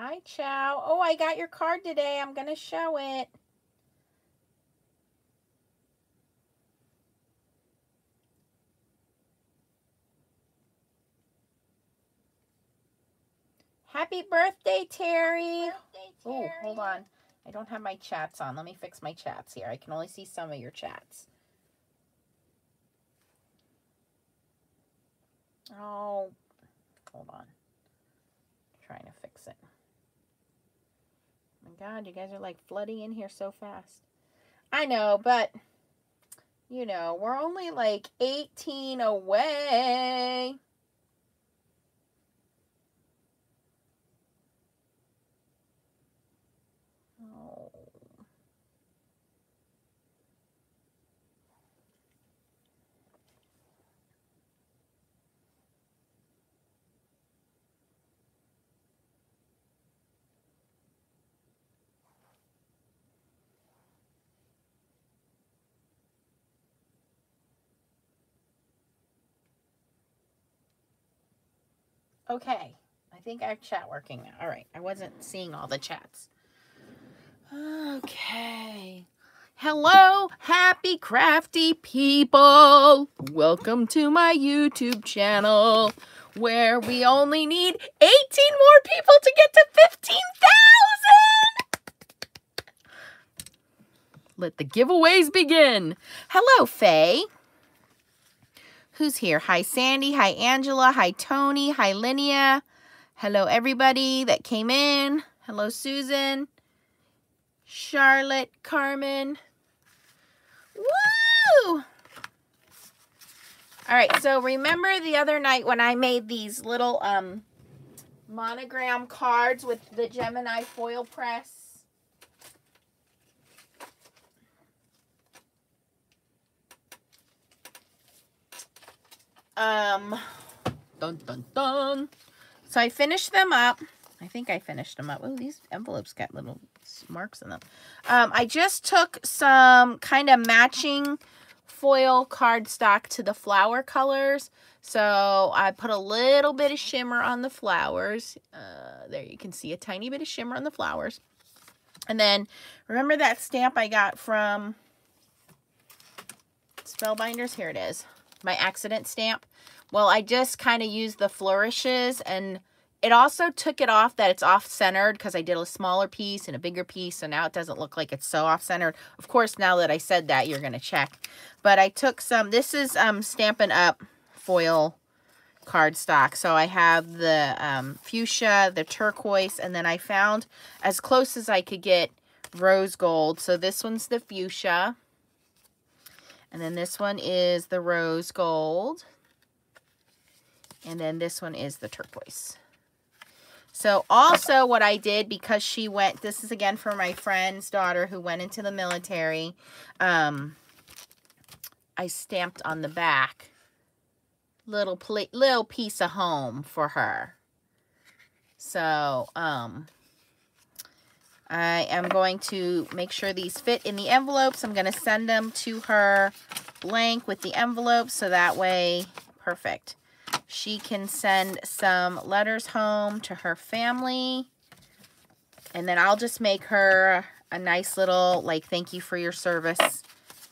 Hi, Chow. Oh, I got your card today. I'm going to show it. Happy birthday, Terry. Oh, hold on. I don't have my chats on. Let me fix my chats here. I can only see some of your chats. Oh, hold on. I'm trying to fix it. God, you guys are like flooding in here so fast. I know, but you know, we're only like 18 away. Okay. I think I have chat working now. All right. I wasn't seeing all the chats. Okay. Hello, happy crafty people. Welcome to my YouTube channel where we only need 18 more people to get to 15,000. Let the giveaways begin. Hello, Faye. Who's here? Hi, Sandy. Hi, Angela. Hi, Tony. Hi, Linnea. Hello, everybody that came in. Hello, Susan. Charlotte, Carmen. Woo! All right, so remember the other night when I made these little um, monogram cards with the Gemini foil press? Um, dun, dun, dun. So I finished them up. I think I finished them up. Oh, these envelopes got little marks in them. Um, I just took some kind of matching foil cardstock to the flower colors. So I put a little bit of shimmer on the flowers. Uh, there you can see a tiny bit of shimmer on the flowers. And then remember that stamp I got from Spellbinders? Here it is my accident stamp. Well, I just kind of used the flourishes and it also took it off that it's off-centered because I did a smaller piece and a bigger piece, so now it doesn't look like it's so off-centered. Of course, now that I said that, you're going to check. But I took some, this is um, Stampin' Up! foil cardstock. So I have the um, fuchsia, the turquoise, and then I found as close as I could get rose gold. So this one's the fuchsia. And then this one is the rose gold. And then this one is the turquoise. So also what I did, because she went, this is again for my friend's daughter who went into the military. Um, I stamped on the back little little piece of home for her. So, um, I am going to make sure these fit in the envelopes. I'm going to send them to her blank with the envelope so that way, perfect. She can send some letters home to her family. And then I'll just make her a nice little, like, thank you for your service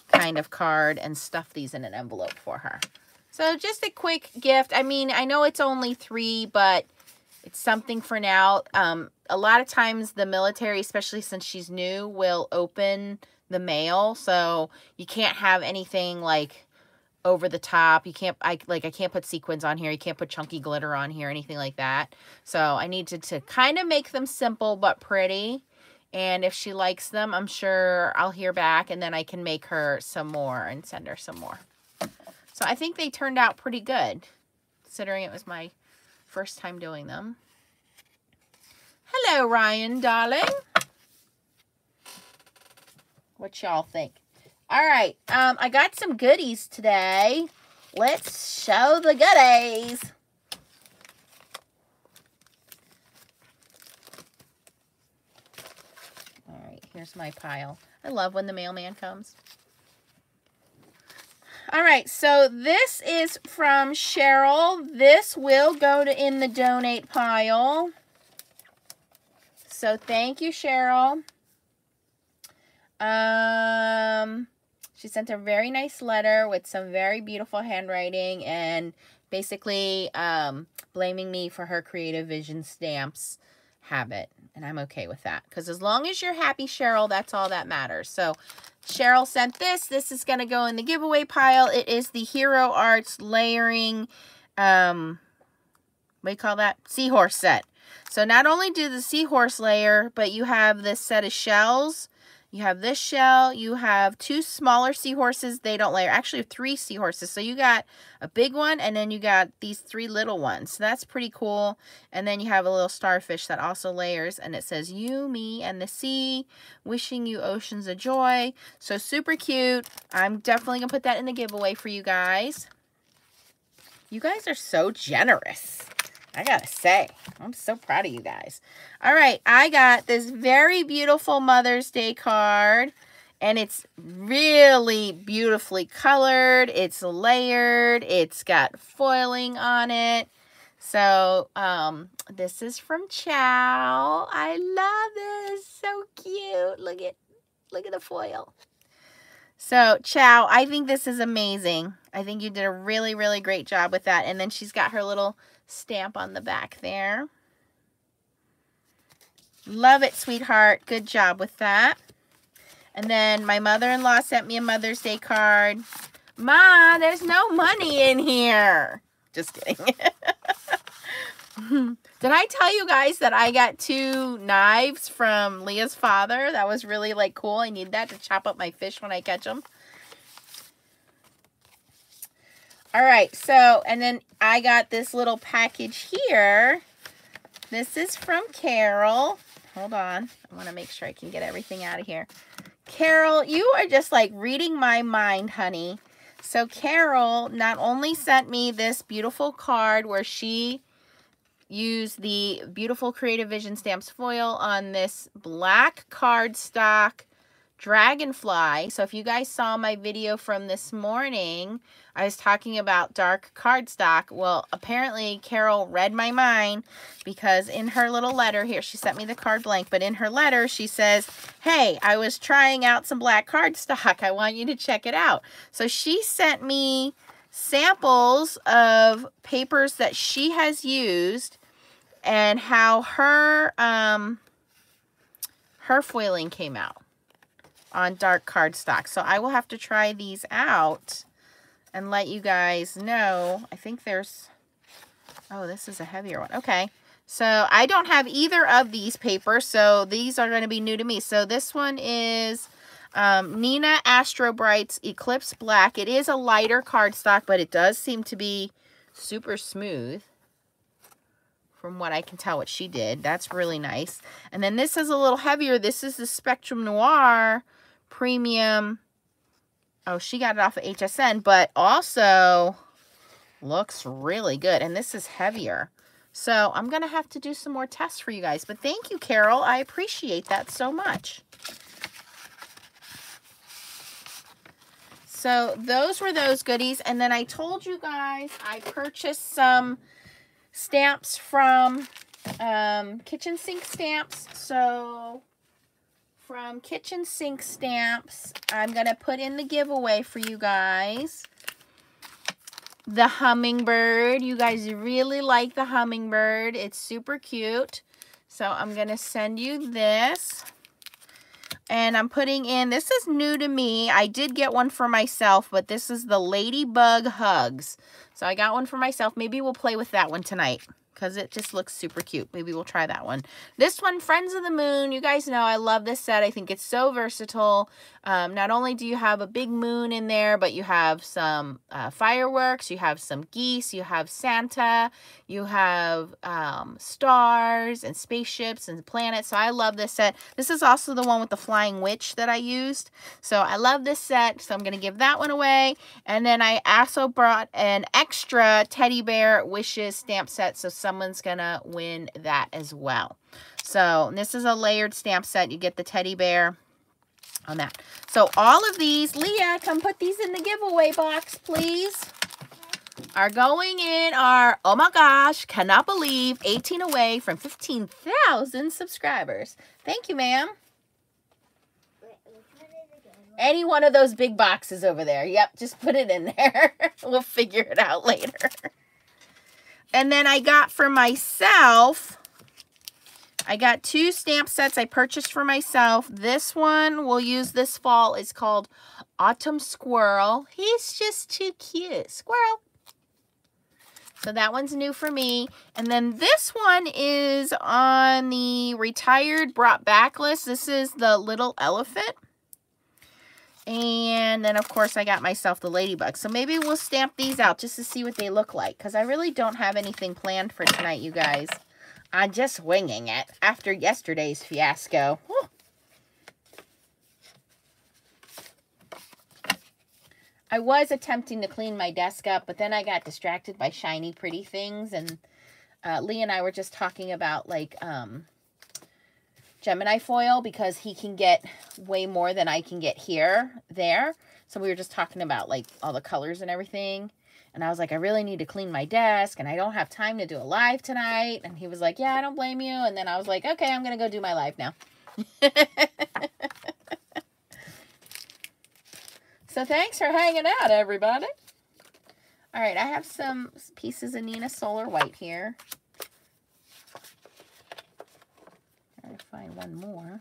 kind of card and stuff these in an envelope for her. So just a quick gift. I mean, I know it's only three, but it's something for now. Um, a lot of times the military, especially since she's new, will open the mail. So you can't have anything like over the top. You can't, I like, I can't put sequins on here. You can't put chunky glitter on here, anything like that. So I needed to kind of make them simple but pretty. And if she likes them, I'm sure I'll hear back and then I can make her some more and send her some more. So I think they turned out pretty good considering it was my first time doing them. Hello, Ryan, darling. What y'all think? All right, um, I got some goodies today. Let's show the goodies. All right, here's my pile. I love when the mailman comes. All right, so this is from Cheryl. This will go to in the donate pile. So thank you, Cheryl. Um, she sent a very nice letter with some very beautiful handwriting and basically um, blaming me for her creative vision stamps habit. And I'm okay with that. Because as long as you're happy, Cheryl, that's all that matters. So Cheryl sent this. This is going to go in the giveaway pile. It is the Hero Arts layering, um, what do you call that? Seahorse set. So not only do the seahorse layer, but you have this set of shells you have this shell. You have two smaller seahorses. They don't layer. Actually, three seahorses. So you got a big one, and then you got these three little ones. So that's pretty cool. And then you have a little starfish that also layers, and it says, you, me, and the sea, wishing you oceans of joy. So super cute. I'm definitely going to put that in the giveaway for you guys. You guys are so generous. I gotta say, I'm so proud of you guys. All right, I got this very beautiful Mother's Day card. And it's really beautifully colored. It's layered. It's got foiling on it. So, um, this is from Chow. I love this. So cute. Look at, look at the foil. So, Chow, I think this is amazing. I think you did a really, really great job with that. And then she's got her little stamp on the back there. Love it, sweetheart. Good job with that. And then my mother-in-law sent me a Mother's Day card. Ma, there's no money in here. Just kidding. Did I tell you guys that I got two knives from Leah's father? That was really like cool. I need that to chop up my fish when I catch them. All right, so, and then I got this little package here. This is from Carol. Hold on. I want to make sure I can get everything out of here. Carol, you are just like reading my mind, honey. So Carol not only sent me this beautiful card where she used the beautiful Creative Vision Stamps foil on this black cardstock Dragonfly. So if you guys saw my video from this morning, I was talking about dark cardstock. Well, apparently Carol read my mind because in her little letter here, she sent me the card blank, but in her letter she says, hey, I was trying out some black cardstock. I want you to check it out. So she sent me samples of papers that she has used and how her um, her foiling came out on dark cardstock. So I will have to try these out and let you guys know. I think there's, oh, this is a heavier one. Okay. So I don't have either of these papers, so these are going to be new to me. So this one is um, Neenah Astro Brights Eclipse Black. It is a lighter cardstock, but it does seem to be super smooth from what I can tell what she did. That's really nice. And then this is a little heavier. This is the Spectrum Noir Premium. Oh, she got it off of HSN, but also looks really good. And this is heavier. So I'm going to have to do some more tests for you guys. But thank you, Carol. I appreciate that so much. So those were those goodies. And then I told you guys I purchased some stamps from um, Kitchen Sink Stamps. So from Kitchen Sink Stamps. I'm going to put in the giveaway for you guys. The hummingbird. You guys really like the hummingbird. It's super cute. So I'm going to send you this. And I'm putting in, this is new to me. I did get one for myself, but this is the Ladybug Hugs. So I got one for myself. Maybe we'll play with that one tonight because it just looks super cute. Maybe we'll try that one. This one, Friends of the Moon. You guys know I love this set. I think it's so versatile. Um, not only do you have a big moon in there, but you have some uh, fireworks, you have some geese, you have Santa, you have um, stars and spaceships and planets. So I love this set. This is also the one with the flying witch that I used. So I love this set. So I'm going to give that one away. And then I also brought an extra teddy bear wishes stamp set. So someone's going to win that as well. So this is a layered stamp set. You get the teddy bear on that. So all of these, Leah, come put these in the giveaway box, please. are going in our, oh my gosh, cannot believe 18 away from 15,000 subscribers. Thank you, ma'am. Any one of those big boxes over there. Yep, just put it in there. we'll figure it out later. And then I got for myself, I got two stamp sets I purchased for myself. This one we'll use this fall. It's called Autumn Squirrel. He's just too cute. Squirrel. So that one's new for me. And then this one is on the retired brought back list. This is the little elephant. And then, of course, I got myself the ladybug. So maybe we'll stamp these out just to see what they look like. Because I really don't have anything planned for tonight, you guys. I'm just winging it after yesterday's fiasco. I was attempting to clean my desk up, but then I got distracted by shiny, pretty things. And uh, Lee and I were just talking about, like, um, Gemini foil because he can get way more than I can get here, there. So we were just talking about, like, all the colors and everything. And I was like, I really need to clean my desk, and I don't have time to do a live tonight. And he was like, yeah, I don't blame you. And then I was like, okay, I'm going to go do my live now. So thanks for hanging out, everybody. All right, I have some pieces of Neenah Solar White here. Trying to find one more.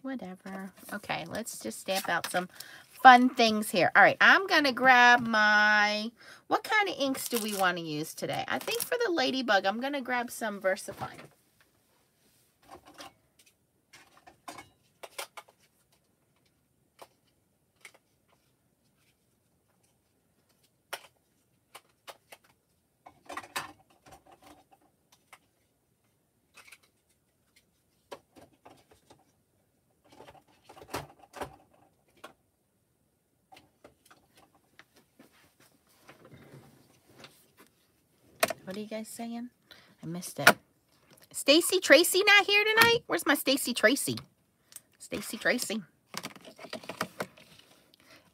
Whatever. Okay, let's just stamp out some fun things here. All right, I'm going to grab my... What kind of inks do we want to use today? I think for the Ladybug, I'm going to grab some VersaFine. Guys saying? I missed it. Stacy Tracy not here tonight? Where's my Stacy Tracy? Stacy Tracy.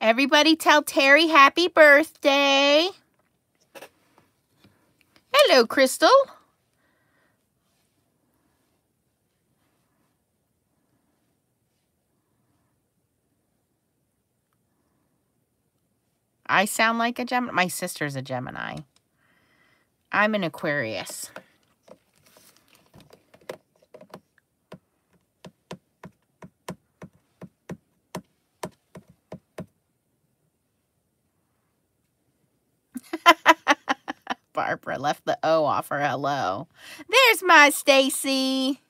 Everybody tell Terry happy birthday. Hello, Crystal. I sound like a Gemini. My sister's a Gemini. I'm an Aquarius. Barbara left the O off her hello. There's my Stacy.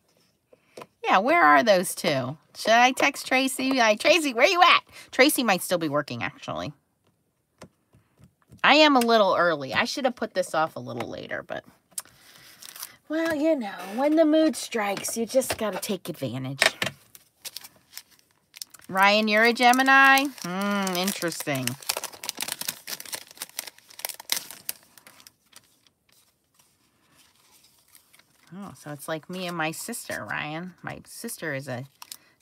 Yeah, where are those two? Should I text Tracy? Like, Tracy, where you at? Tracy might still be working, actually. I am a little early. I should have put this off a little later, but... Well, you know, when the mood strikes, you just got to take advantage. Ryan, you're a Gemini? Hmm, interesting. Oh, so it's like me and my sister, Ryan. My sister is a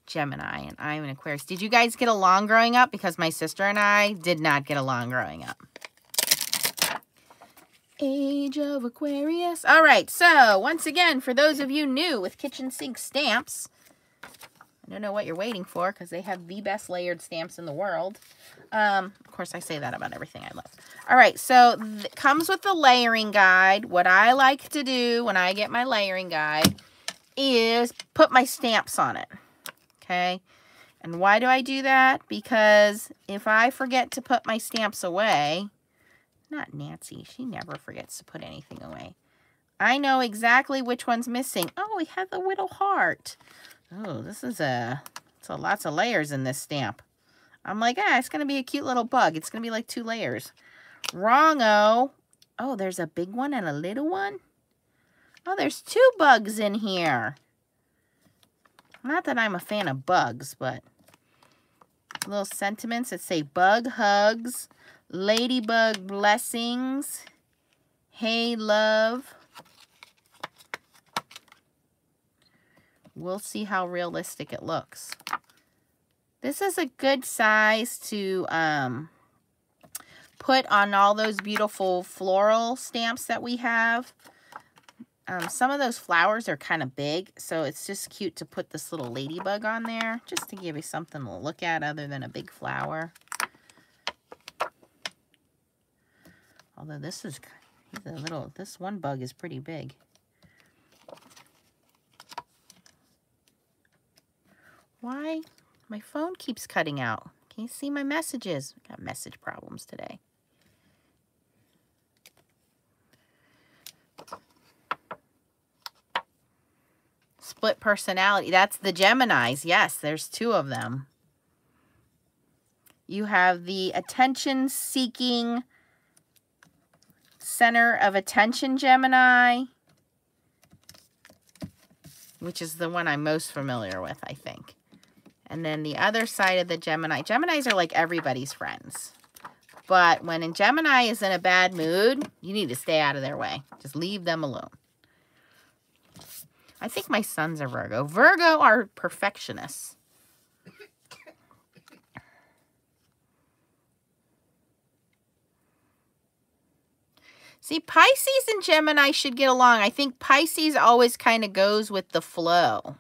Gemini, and I'm an Aquarius. Did you guys get along growing up? Because my sister and I did not get along growing up. Age of Aquarius. All right, so once again, for those of you new with kitchen sink stamps, I don't know what you're waiting for because they have the best layered stamps in the world. Um, of course, I say that about everything I love. All right, so it comes with the layering guide. What I like to do when I get my layering guide is put my stamps on it, okay? And why do I do that? Because if I forget to put my stamps away, not Nancy. She never forgets to put anything away. I know exactly which one's missing. Oh, we have the little heart. Oh, this is a, so lots of layers in this stamp. I'm like, ah, it's going to be a cute little bug. It's going to be like two layers. Wrong-o. Oh, there's a big one and a little one. Oh, there's two bugs in here. Not that I'm a fan of bugs, but little sentiments that say bug hugs, Ladybug Blessings. Hey, love. We'll see how realistic it looks. This is a good size to um, put on all those beautiful floral stamps that we have. Um, some of those flowers are kind of big, so it's just cute to put this little ladybug on there, just to give you something to look at other than a big flower. Although this is, a little, this one bug is pretty big. Why? My phone keeps cutting out. Can you see my messages? I Got message problems today. Split personality. That's the Geminis. Yes, there's two of them. You have the attention-seeking center of attention Gemini, which is the one I'm most familiar with, I think. And then the other side of the Gemini, Geminis are like everybody's friends. But when a Gemini is in a bad mood, you need to stay out of their way. Just leave them alone. I think my sons are Virgo. Virgo are perfectionists. See, Pisces and Gemini should get along. I think Pisces always kind of goes with the flow.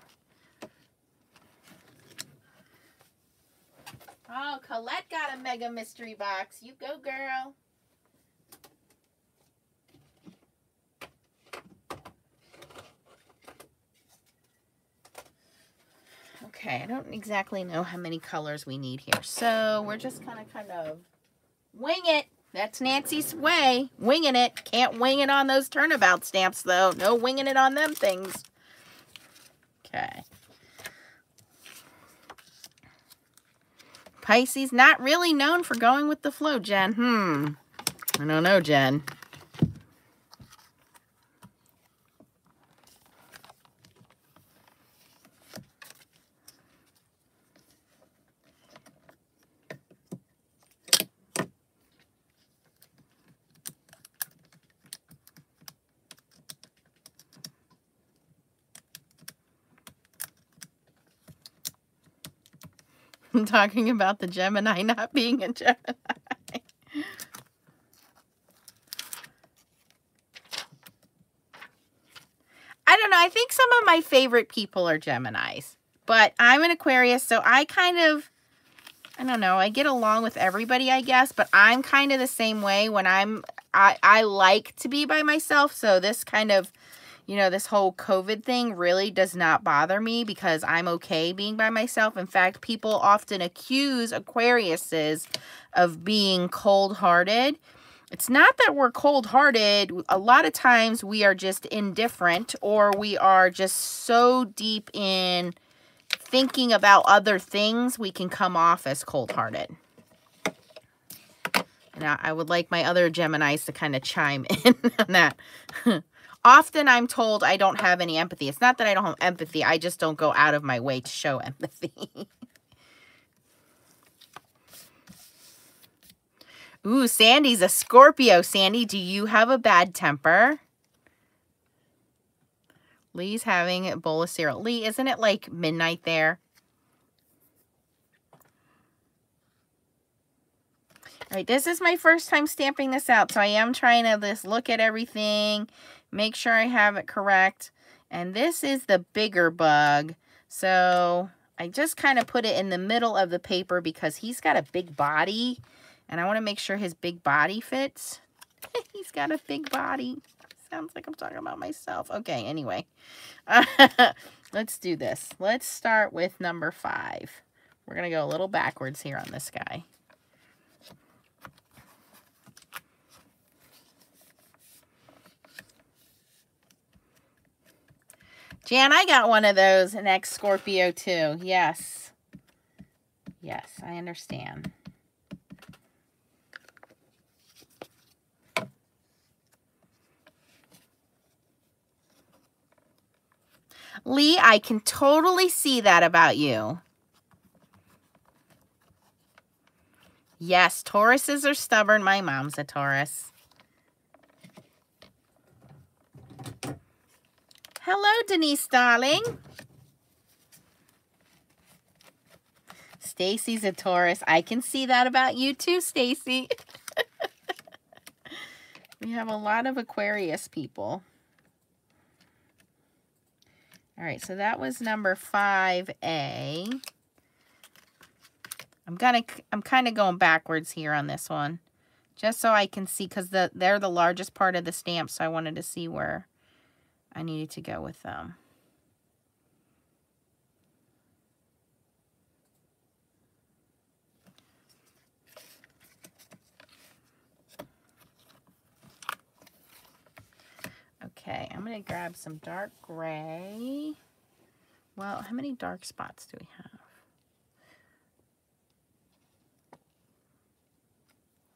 Oh, Colette got a mega mystery box. You go, girl. Okay, I don't exactly know how many colors we need here. So we're just kind of kind of wing it. That's Nancy's way. Winging it. Can't wing it on those turnabout stamps, though. No winging it on them things. Okay. Pisces, not really known for going with the flow, Jen. Hmm. I don't know, Jen. Talking about the Gemini not being a Gemini. I don't know. I think some of my favorite people are Geminis. But I'm an Aquarius, so I kind of, I don't know, I get along with everybody, I guess. But I'm kind of the same way when I'm, I, I like to be by myself. So this kind of you know, this whole COVID thing really does not bother me because I'm okay being by myself. In fact, people often accuse Aquariuses of being cold-hearted. It's not that we're cold-hearted. A lot of times we are just indifferent or we are just so deep in thinking about other things, we can come off as cold-hearted. Now, I would like my other Geminis to kind of chime in on that. Often I'm told I don't have any empathy. It's not that I don't have empathy. I just don't go out of my way to show empathy. Ooh, Sandy's a Scorpio. Sandy, do you have a bad temper? Lee's having a bowl of cereal. Lee, isn't it like midnight there? All right, this is my first time stamping this out, so I am trying to just look at everything make sure I have it correct. And this is the bigger bug. So I just kind of put it in the middle of the paper because he's got a big body. And I want to make sure his big body fits. he's got a big body. Sounds like I'm talking about myself. Okay, anyway. let's do this. Let's start with number five. We're going to go a little backwards here on this guy. Jan, I got one of those next Scorpio too. Yes. Yes, I understand. Lee, I can totally see that about you. Yes, Tauruses are stubborn. My mom's a Taurus. Hello, Denise, darling. Stacy's a Taurus. I can see that about you too, Stacy. We have a lot of Aquarius people. All right, so that was number 5A. I'm gonna I'm kind of going backwards here on this one. Just so I can see cuz the they're the largest part of the stamp, so I wanted to see where I needed to go with them. Okay, I'm going to grab some dark gray. Well, how many dark spots do we have?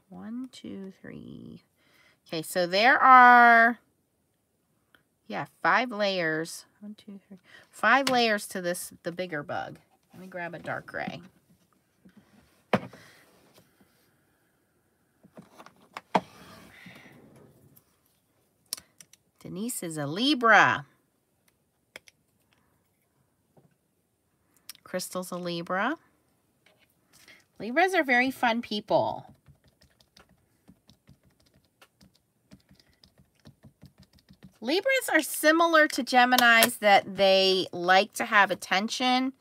One, two, three. Okay, so there are, yeah, five layers. One, two, three. Five layers to this, the bigger bug. Let me grab a dark gray. Denise is a Libra. Crystal's a Libra. Libras are very fun people. Libras are similar to Geminis that they like to have attention.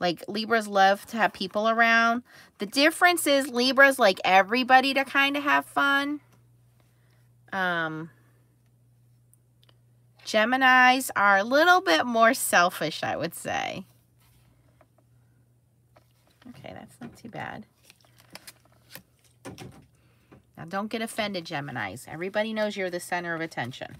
Like Libras love to have people around. The difference is Libras like everybody to kind of have fun. Um, Geminis are a little bit more selfish, I would say. Okay, that's not too bad. Now, don't get offended, Geminis. Everybody knows you're the center of attention.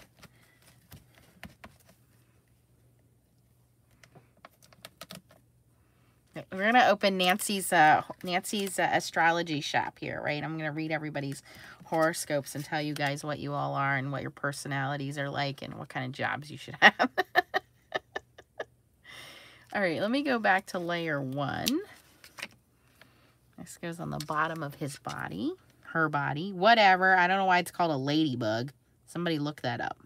We're to open Nancy's uh, Nancy's uh, astrology shop here, right? I'm going to read everybody's horoscopes and tell you guys what you all are and what your personalities are like and what kind of jobs you should have. all right, let me go back to layer one. This goes on the bottom of his body, her body, whatever. I don't know why it's called a ladybug. Somebody look that up.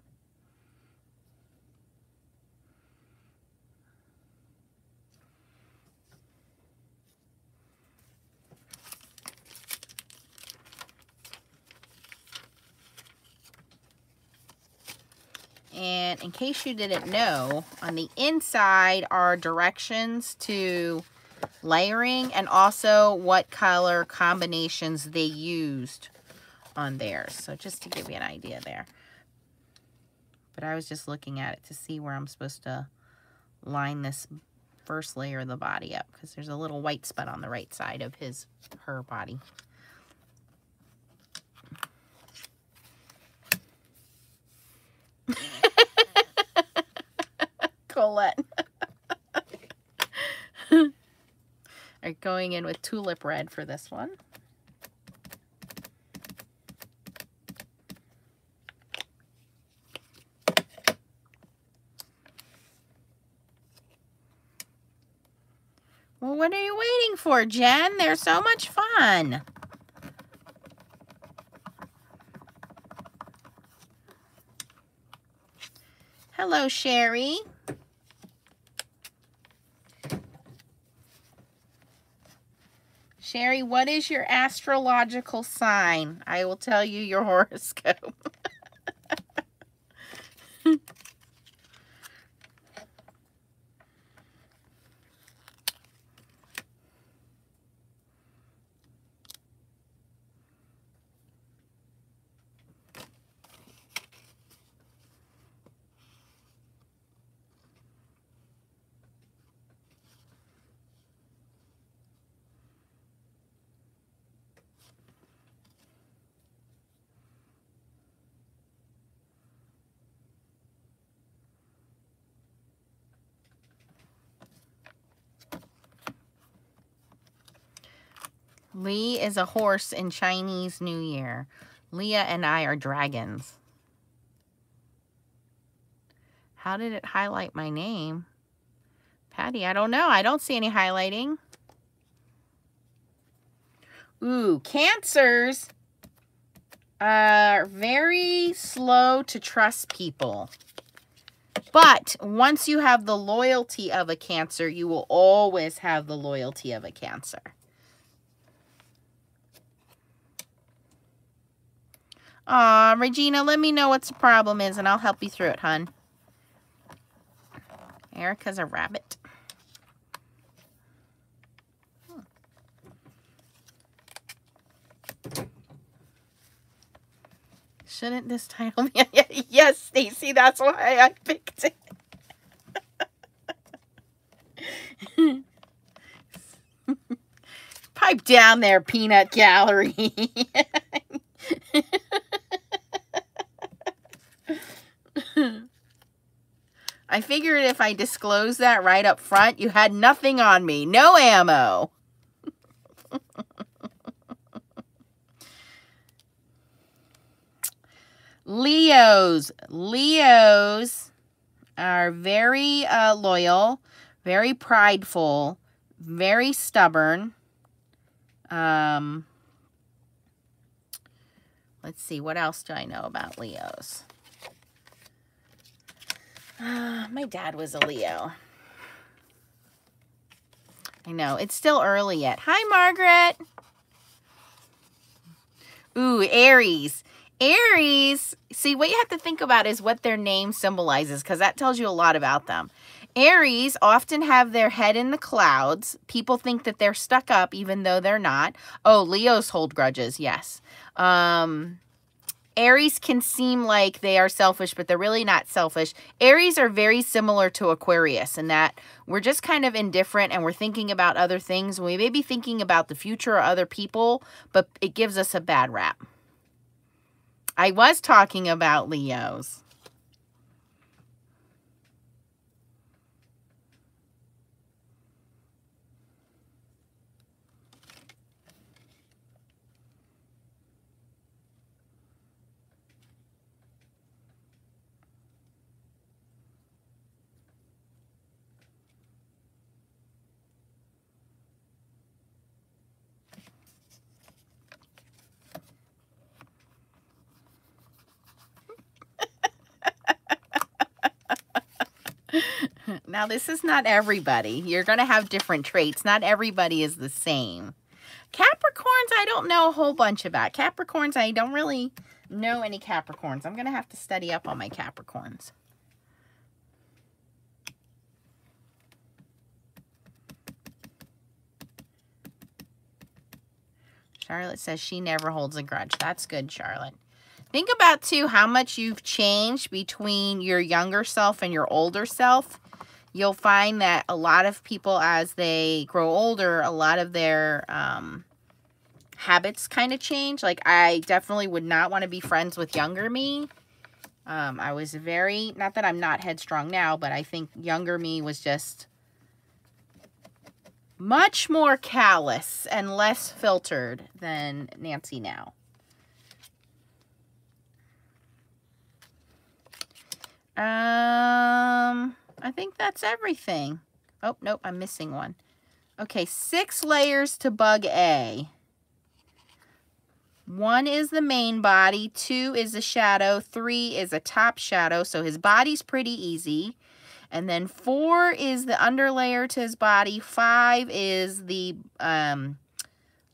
And in case you didn't know, on the inside are directions to layering and also what color combinations they used on theirs. So just to give you an idea there. But I was just looking at it to see where I'm supposed to line this first layer of the body up because there's a little white spot on the right side of his, her body. Colette. right, going in with tulip red for this one. Well, what are you waiting for, Jen? They're so much fun. Hello, Sherry. Sherry, what is your astrological sign? I will tell you your horoscope. Lee is a horse in Chinese New Year. Leah and I are dragons. How did it highlight my name? Patty, I don't know. I don't see any highlighting. Ooh, cancers are very slow to trust people. But once you have the loyalty of a cancer, you will always have the loyalty of a cancer. Aw, Regina, let me know what the problem is and I'll help you through it, hun. Erica's a rabbit. Shouldn't this title be? yes, Stacy, that's why I picked it. Pipe down there, peanut gallery. I figured if I disclosed that right up front, you had nothing on me. No ammo. Leos. Leos are very uh, loyal, very prideful, very stubborn. Um, let's see, what else do I know about Leos? My dad was a Leo. I know, it's still early yet. Hi, Margaret. Ooh, Aries. Aries, see, what you have to think about is what their name symbolizes because that tells you a lot about them. Aries often have their head in the clouds. People think that they're stuck up even though they're not. Oh, Leos hold grudges, yes. Um, Aries can seem like they are selfish, but they're really not selfish. Aries are very similar to Aquarius in that we're just kind of indifferent and we're thinking about other things. We may be thinking about the future or other people, but it gives us a bad rap. I was talking about Leos. Now, this is not everybody. You're going to have different traits. Not everybody is the same. Capricorns, I don't know a whole bunch about. Capricorns, I don't really know any Capricorns. I'm going to have to study up on my Capricorns. Charlotte says she never holds a grudge. That's good, Charlotte. Think about, too, how much you've changed between your younger self and your older self you'll find that a lot of people, as they grow older, a lot of their um, habits kind of change. Like, I definitely would not want to be friends with younger me. Um, I was very, not that I'm not headstrong now, but I think younger me was just much more callous and less filtered than Nancy now. Um, I think that's everything. Oh, nope, I'm missing one. Okay, six layers to bug A. One is the main body, two is a shadow, three is a top shadow, so his body's pretty easy. And then four is the underlayer to his body, five is the um,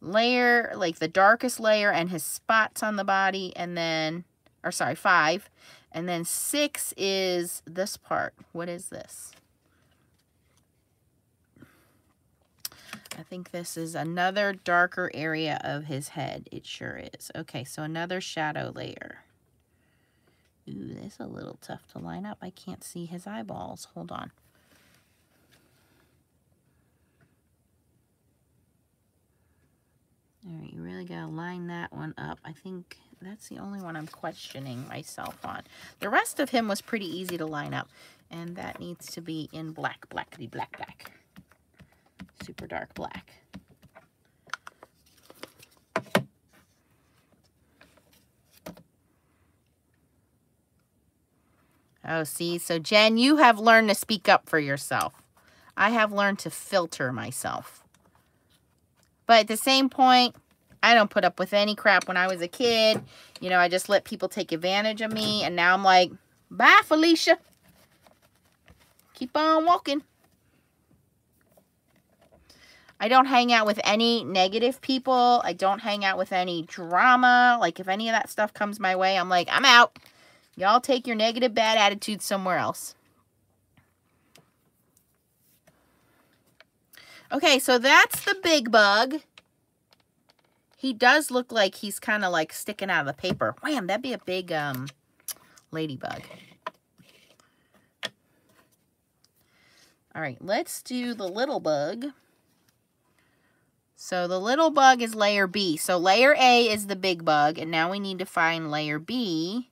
layer, like the darkest layer and his spots on the body, and then, or sorry, five. And then six is this part. What is this? I think this is another darker area of his head. It sure is. Okay, so another shadow layer. Ooh, this is a little tough to line up. I can't see his eyeballs. Hold on. All right, you really got to line that one up. I think that's the only one I'm questioning myself on. The rest of him was pretty easy to line up. And that needs to be in black, blackity black, black. Super dark black. Oh, see, so Jen, you have learned to speak up for yourself. I have learned to filter myself. But at the same point, I don't put up with any crap when I was a kid. You know, I just let people take advantage of me. And now I'm like, bye, Felicia. Keep on walking. I don't hang out with any negative people. I don't hang out with any drama. Like, if any of that stuff comes my way, I'm like, I'm out. Y'all take your negative, bad attitude somewhere else. Okay, so that's the big bug. He does look like he's kind of like sticking out of the paper. Wham, that'd be a big um, ladybug. All right, let's do the little bug. So the little bug is layer B. So layer A is the big bug, and now we need to find layer B.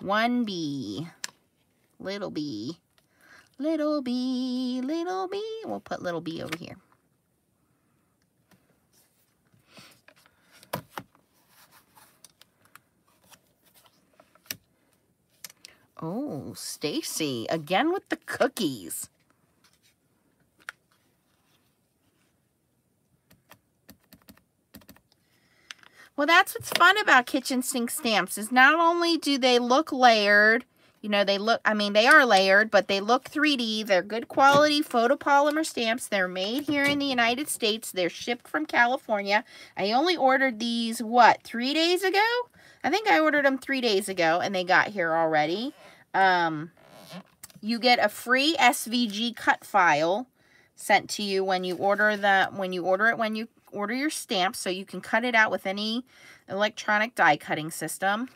1B. Little b. Little b, little b. We'll put little b over here. Oh, Stacy, again with the cookies. Well, that's what's fun about kitchen sink stamps is not only do they look layered, you know, they look, I mean, they are layered, but they look 3D. They're good quality photopolymer stamps. They're made here in the United States. They're shipped from California. I only ordered these, what, three days ago? I think I ordered them three days ago, and they got here already. Um, you get a free SVG cut file sent to you when you order the when you order it when you order your stamp so you can cut it out with any electronic die cutting system.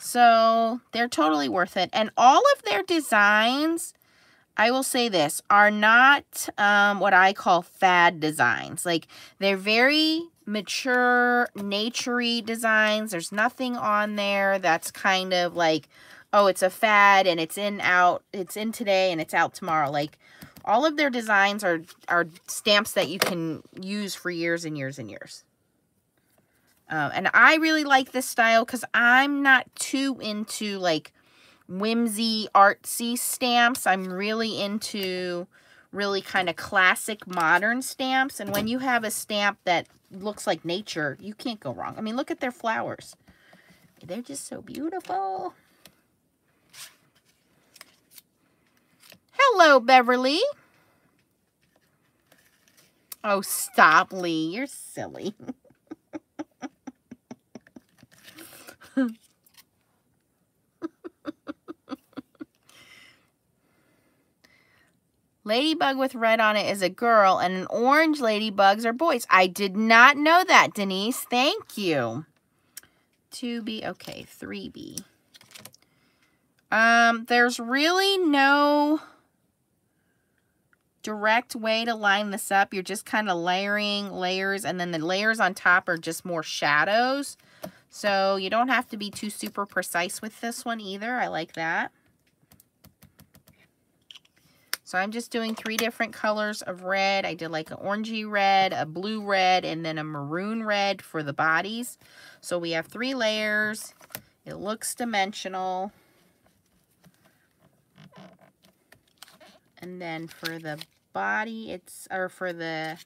So they're totally worth it. And all of their designs, I will say this, are not um, what I call fad designs. Like they're very mature, naturey designs. There's nothing on there that's kind of like, oh, it's a fad and it's in out, it's in today and it's out tomorrow. Like all of their designs are, are stamps that you can use for years and years and years. Um, and I really like this style because I'm not too into like whimsy artsy stamps. I'm really into really kind of classic modern stamps. And when you have a stamp that looks like nature, you can't go wrong. I mean, look at their flowers. They're just so beautiful. Hello, Beverly. Oh, stop, Lee. You're silly. ladybug with red on it is a girl, and an orange ladybugs are boys. I did not know that, Denise. Thank you. 2B, okay, 3B. Um, there's really no direct way to line this up. You're just kind of layering layers, and then the layers on top are just more shadows. So you don't have to be too super precise with this one either. I like that. So I'm just doing three different colors of red. I did like an orangey red, a blue red, and then a maroon red for the bodies. So we have three layers. It looks dimensional. And then for the body, it's, or for the,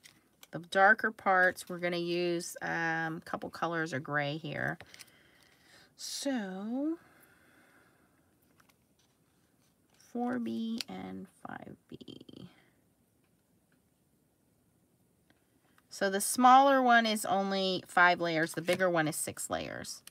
the darker parts, we're going to use um, a couple colors of gray here. So, 4B and 5B. So the smaller one is only five layers. The bigger one is six layers.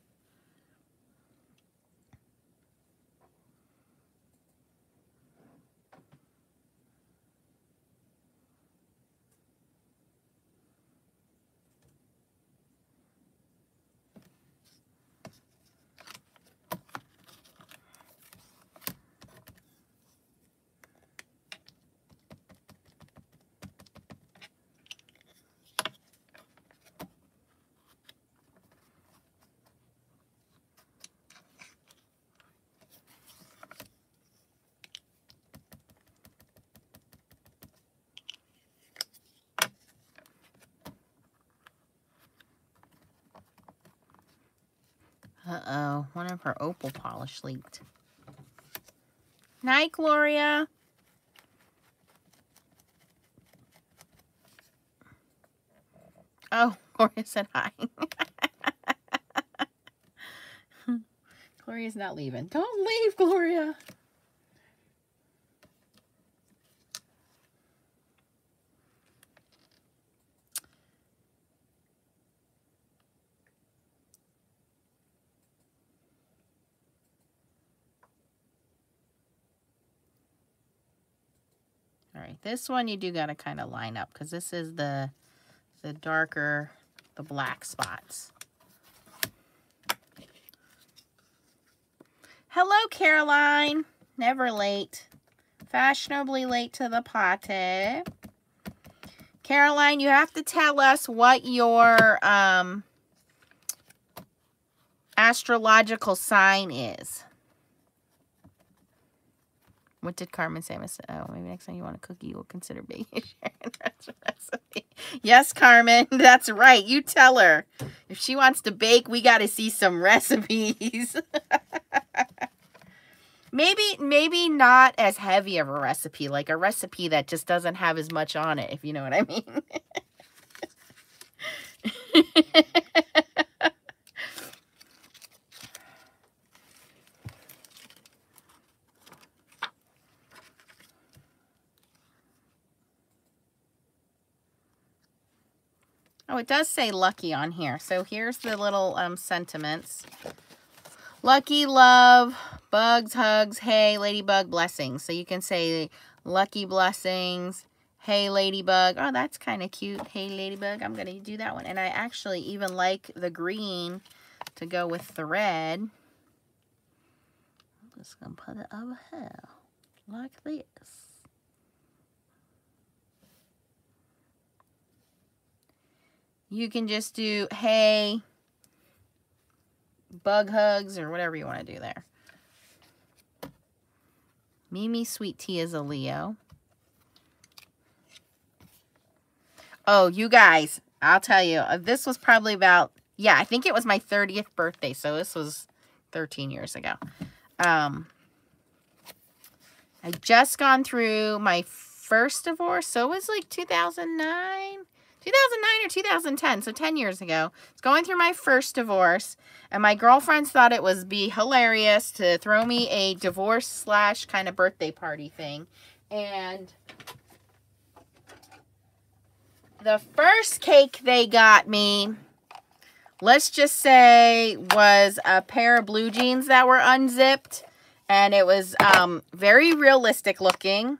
Uh-oh, of her opal polish leaked. Night, Gloria. Oh, Gloria said hi. Gloria's not leaving. Don't leave, Gloria. This one you do got to kind of line up because this is the, the darker, the black spots. Hello, Caroline. Never late. Fashionably late to the party. Caroline, you have to tell us what your um, astrological sign is. What did Carmen say? Oh, maybe next time you want a cookie, you will consider baking recipe. Yes, Carmen, that's right. You tell her. If she wants to bake, we got to see some recipes. maybe, maybe not as heavy of a recipe, like a recipe that just doesn't have as much on it, if you know what I mean. Oh, it does say lucky on here. So here's the little um, sentiments. Lucky, love, bugs, hugs, hey, ladybug, blessings. So you can say lucky blessings, hey, ladybug. Oh, that's kind of cute. Hey, ladybug. I'm going to do that one. And I actually even like the green to go with the red. I'm just going to put it over here like this. You can just do, hey, bug hugs, or whatever you want to do there. Mimi Sweet Tea is a Leo. Oh, you guys, I'll tell you, uh, this was probably about, yeah, I think it was my 30th birthday, so this was 13 years ago. Um, I just gone through my first divorce, so it was like 2009. 2009 or 2010, so 10 years ago. It's going through my first divorce, and my girlfriends thought it was be hilarious to throw me a divorce slash kind of birthday party thing. And the first cake they got me, let's just say, was a pair of blue jeans that were unzipped. And it was um, very realistic looking.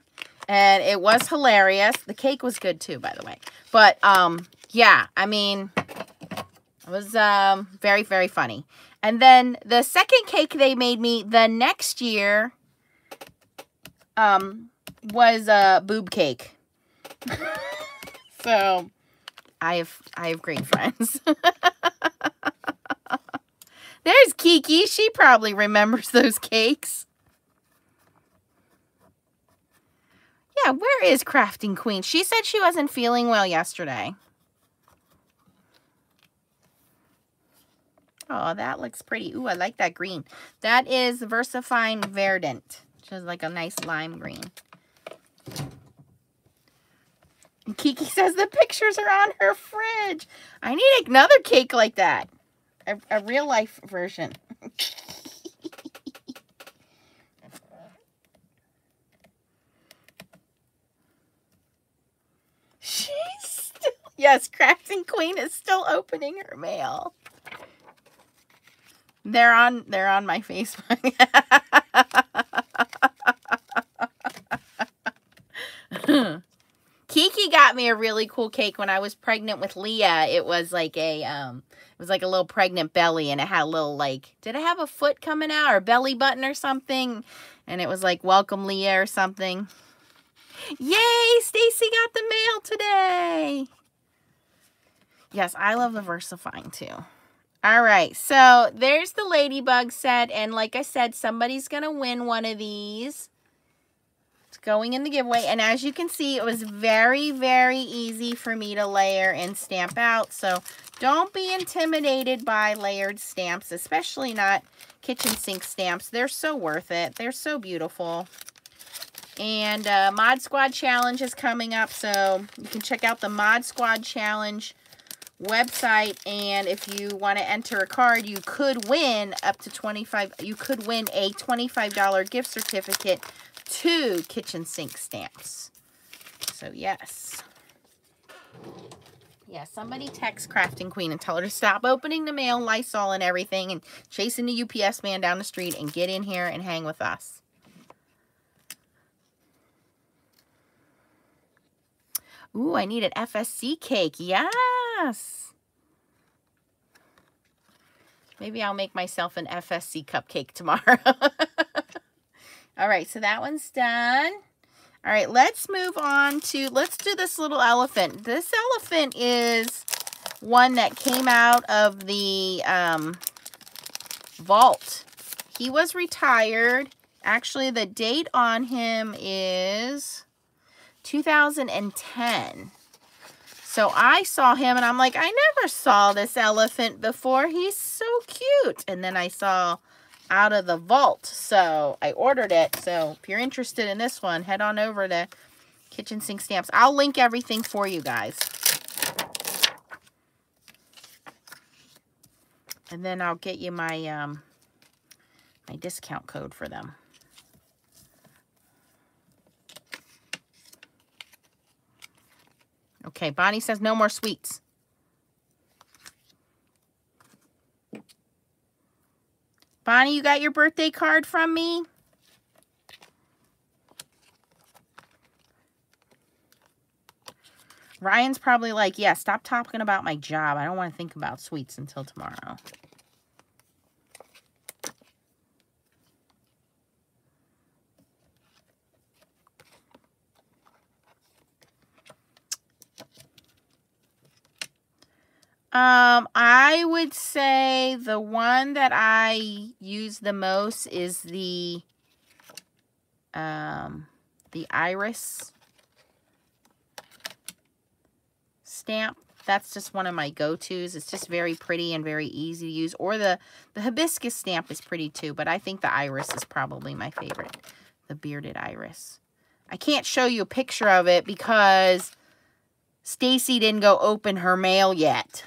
And it was hilarious. The cake was good too, by the way. But, um, yeah, I mean, it was um, very, very funny. And then the second cake they made me the next year um, was a boob cake. so, I have, I have great friends. There's Kiki. She probably remembers those cakes. Yeah, where is Crafting Queen? She said she wasn't feeling well yesterday. Oh, that looks pretty. Ooh, I like that green. That is VersaFine Verdant, which is like a nice lime green. Kiki says the pictures are on her fridge. I need another cake like that. A, a real life version. Yes, Crafting Queen is still opening her mail. They're on they're on my Facebook. Kiki got me a really cool cake when I was pregnant with Leah. It was like a um it was like a little pregnant belly and it had a little like did it have a foot coming out or belly button or something? And it was like welcome Leah or something. Yay, Stacy got the mail today. Yes, I love the VersaFine too. All right, so there's the Ladybug set. And like I said, somebody's going to win one of these. It's going in the giveaway. And as you can see, it was very, very easy for me to layer and stamp out. So don't be intimidated by layered stamps, especially not kitchen sink stamps. They're so worth it. They're so beautiful. And uh, Mod Squad Challenge is coming up, so you can check out the Mod Squad Challenge website and if you want to enter a card you could win up to 25 you could win a $25 gift certificate to kitchen sink stamps. So yes. Yeah somebody text crafting queen and tell her to stop opening the mail lysol and everything and chasing the ups man down the street and get in here and hang with us Ooh, I need an FSC cake. Yes. Maybe I'll make myself an FSC cupcake tomorrow. All right, so that one's done. All right, let's move on to, let's do this little elephant. This elephant is one that came out of the um, vault. He was retired. Actually, the date on him is 2010. So I saw him and I'm like, I never saw this elephant before. He's so cute. And then I saw out of the vault. So I ordered it. So if you're interested in this one, head on over to Kitchen Sink Stamps. I'll link everything for you guys. And then I'll get you my um, my discount code for them. Okay, Bonnie says no more sweets. Bonnie, you got your birthday card from me? Ryan's probably like, yeah, stop talking about my job. I don't want to think about sweets until tomorrow. Um, I would say the one that I use the most is the um the iris stamp. That's just one of my go-tos. It's just very pretty and very easy to use. Or the, the hibiscus stamp is pretty too, but I think the iris is probably my favorite. The bearded iris. I can't show you a picture of it because Stacy didn't go open her mail yet.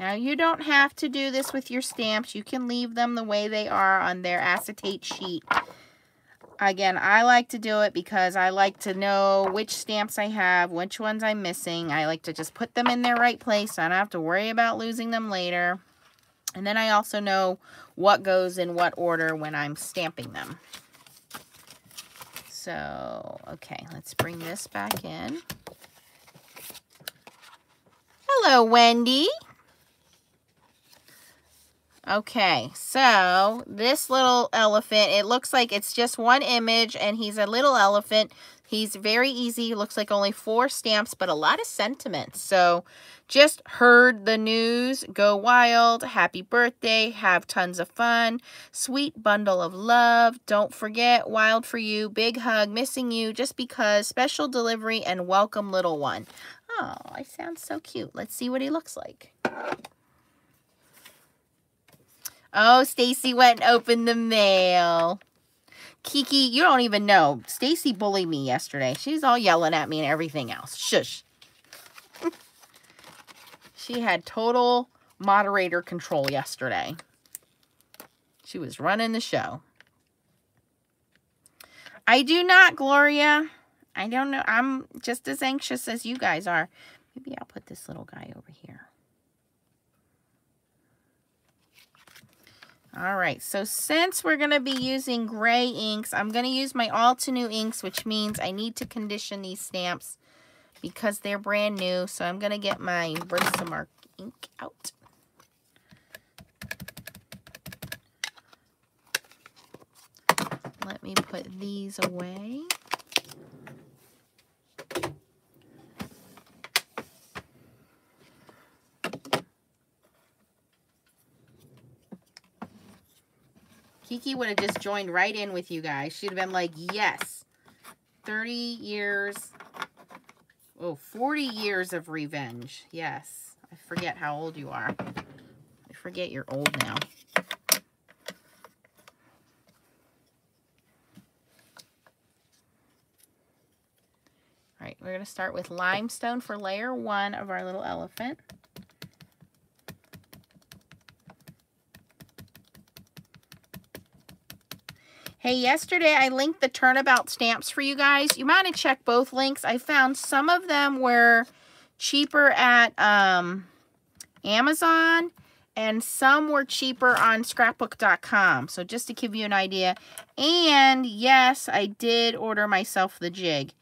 Now, you don't have to do this with your stamps. You can leave them the way they are on their acetate sheet. Again, I like to do it because I like to know which stamps I have, which ones I'm missing. I like to just put them in their right place so I don't have to worry about losing them later. And then I also know what goes in what order when I'm stamping them. So, okay, let's bring this back in. Hello, Wendy. Okay, so this little elephant, it looks like it's just one image and he's a little elephant. He's very easy. Looks like only four stamps, but a lot of sentiments. So just heard the news. Go wild. Happy birthday. Have tons of fun. Sweet bundle of love. Don't forget. Wild for you. Big hug. Missing you just because. Special delivery and welcome little one. Oh, I sound so cute. Let's see what he looks like. Oh, Stacy went and opened the mail. Kiki, you don't even know. Stacy bullied me yesterday. She's all yelling at me and everything else. Shush. she had total moderator control yesterday. She was running the show. I do not, Gloria. I don't know. I'm just as anxious as you guys are. Maybe I'll put this little guy over here. All right, so since we're going to be using gray inks, I'm going to use my Altenew inks, which means I need to condition these stamps because they're brand new. So I'm going to get my Versamark ink out. Let me put these away. Kiki would have just joined right in with you guys. She'd have been like, yes. 30 years. Oh, 40 years of revenge. Yes. I forget how old you are. I forget you're old now. All right, we're going to start with limestone for layer one of our little elephant. Hey, yesterday I linked the turnabout stamps for you guys. You might have checked both links. I found some of them were cheaper at um, Amazon and some were cheaper on scrapbook.com. So just to give you an idea. And yes, I did order myself the jig.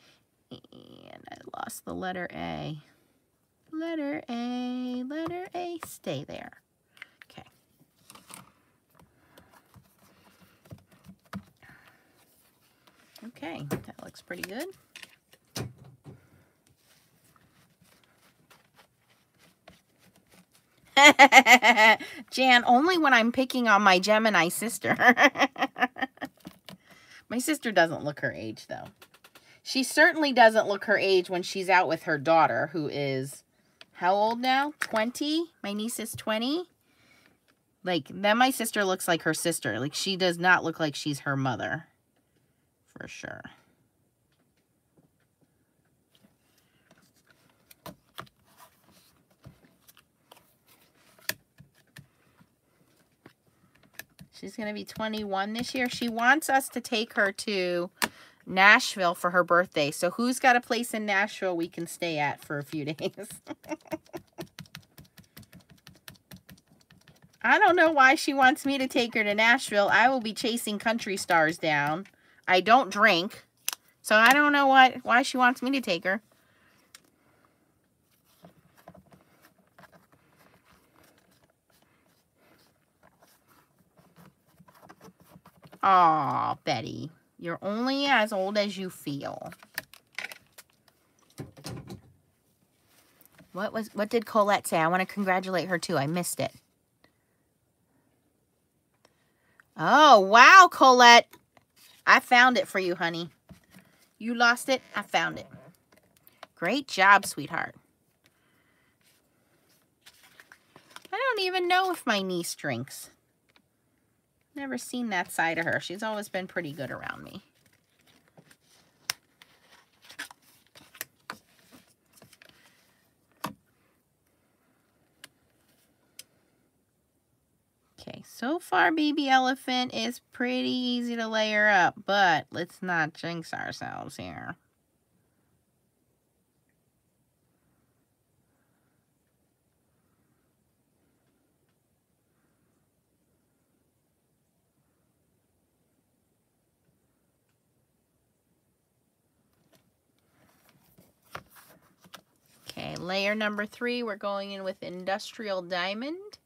And I lost the letter A. Letter A, letter A, stay there. Okay, that looks pretty good. Jan, only when I'm picking on my Gemini sister. my sister doesn't look her age, though. She certainly doesn't look her age when she's out with her daughter, who is, how old now? 20? My niece is 20. Like, then my sister looks like her sister. Like, she does not look like she's her mother. For sure. She's going to be 21 this year. She wants us to take her to Nashville for her birthday. So who's got a place in Nashville we can stay at for a few days? I don't know why she wants me to take her to Nashville. I will be chasing country stars down. I don't drink. So I don't know what why she wants me to take her. Aw, Betty. You're only as old as you feel. What was what did Colette say? I want to congratulate her too. I missed it. Oh, wow, Colette. I found it for you, honey. You lost it. I found it. Great job, sweetheart. I don't even know if my niece drinks. Never seen that side of her. She's always been pretty good around me. Okay, so far baby elephant is pretty easy to layer up, but let's not jinx ourselves here. Okay, layer number three, we're going in with Industrial Diamond.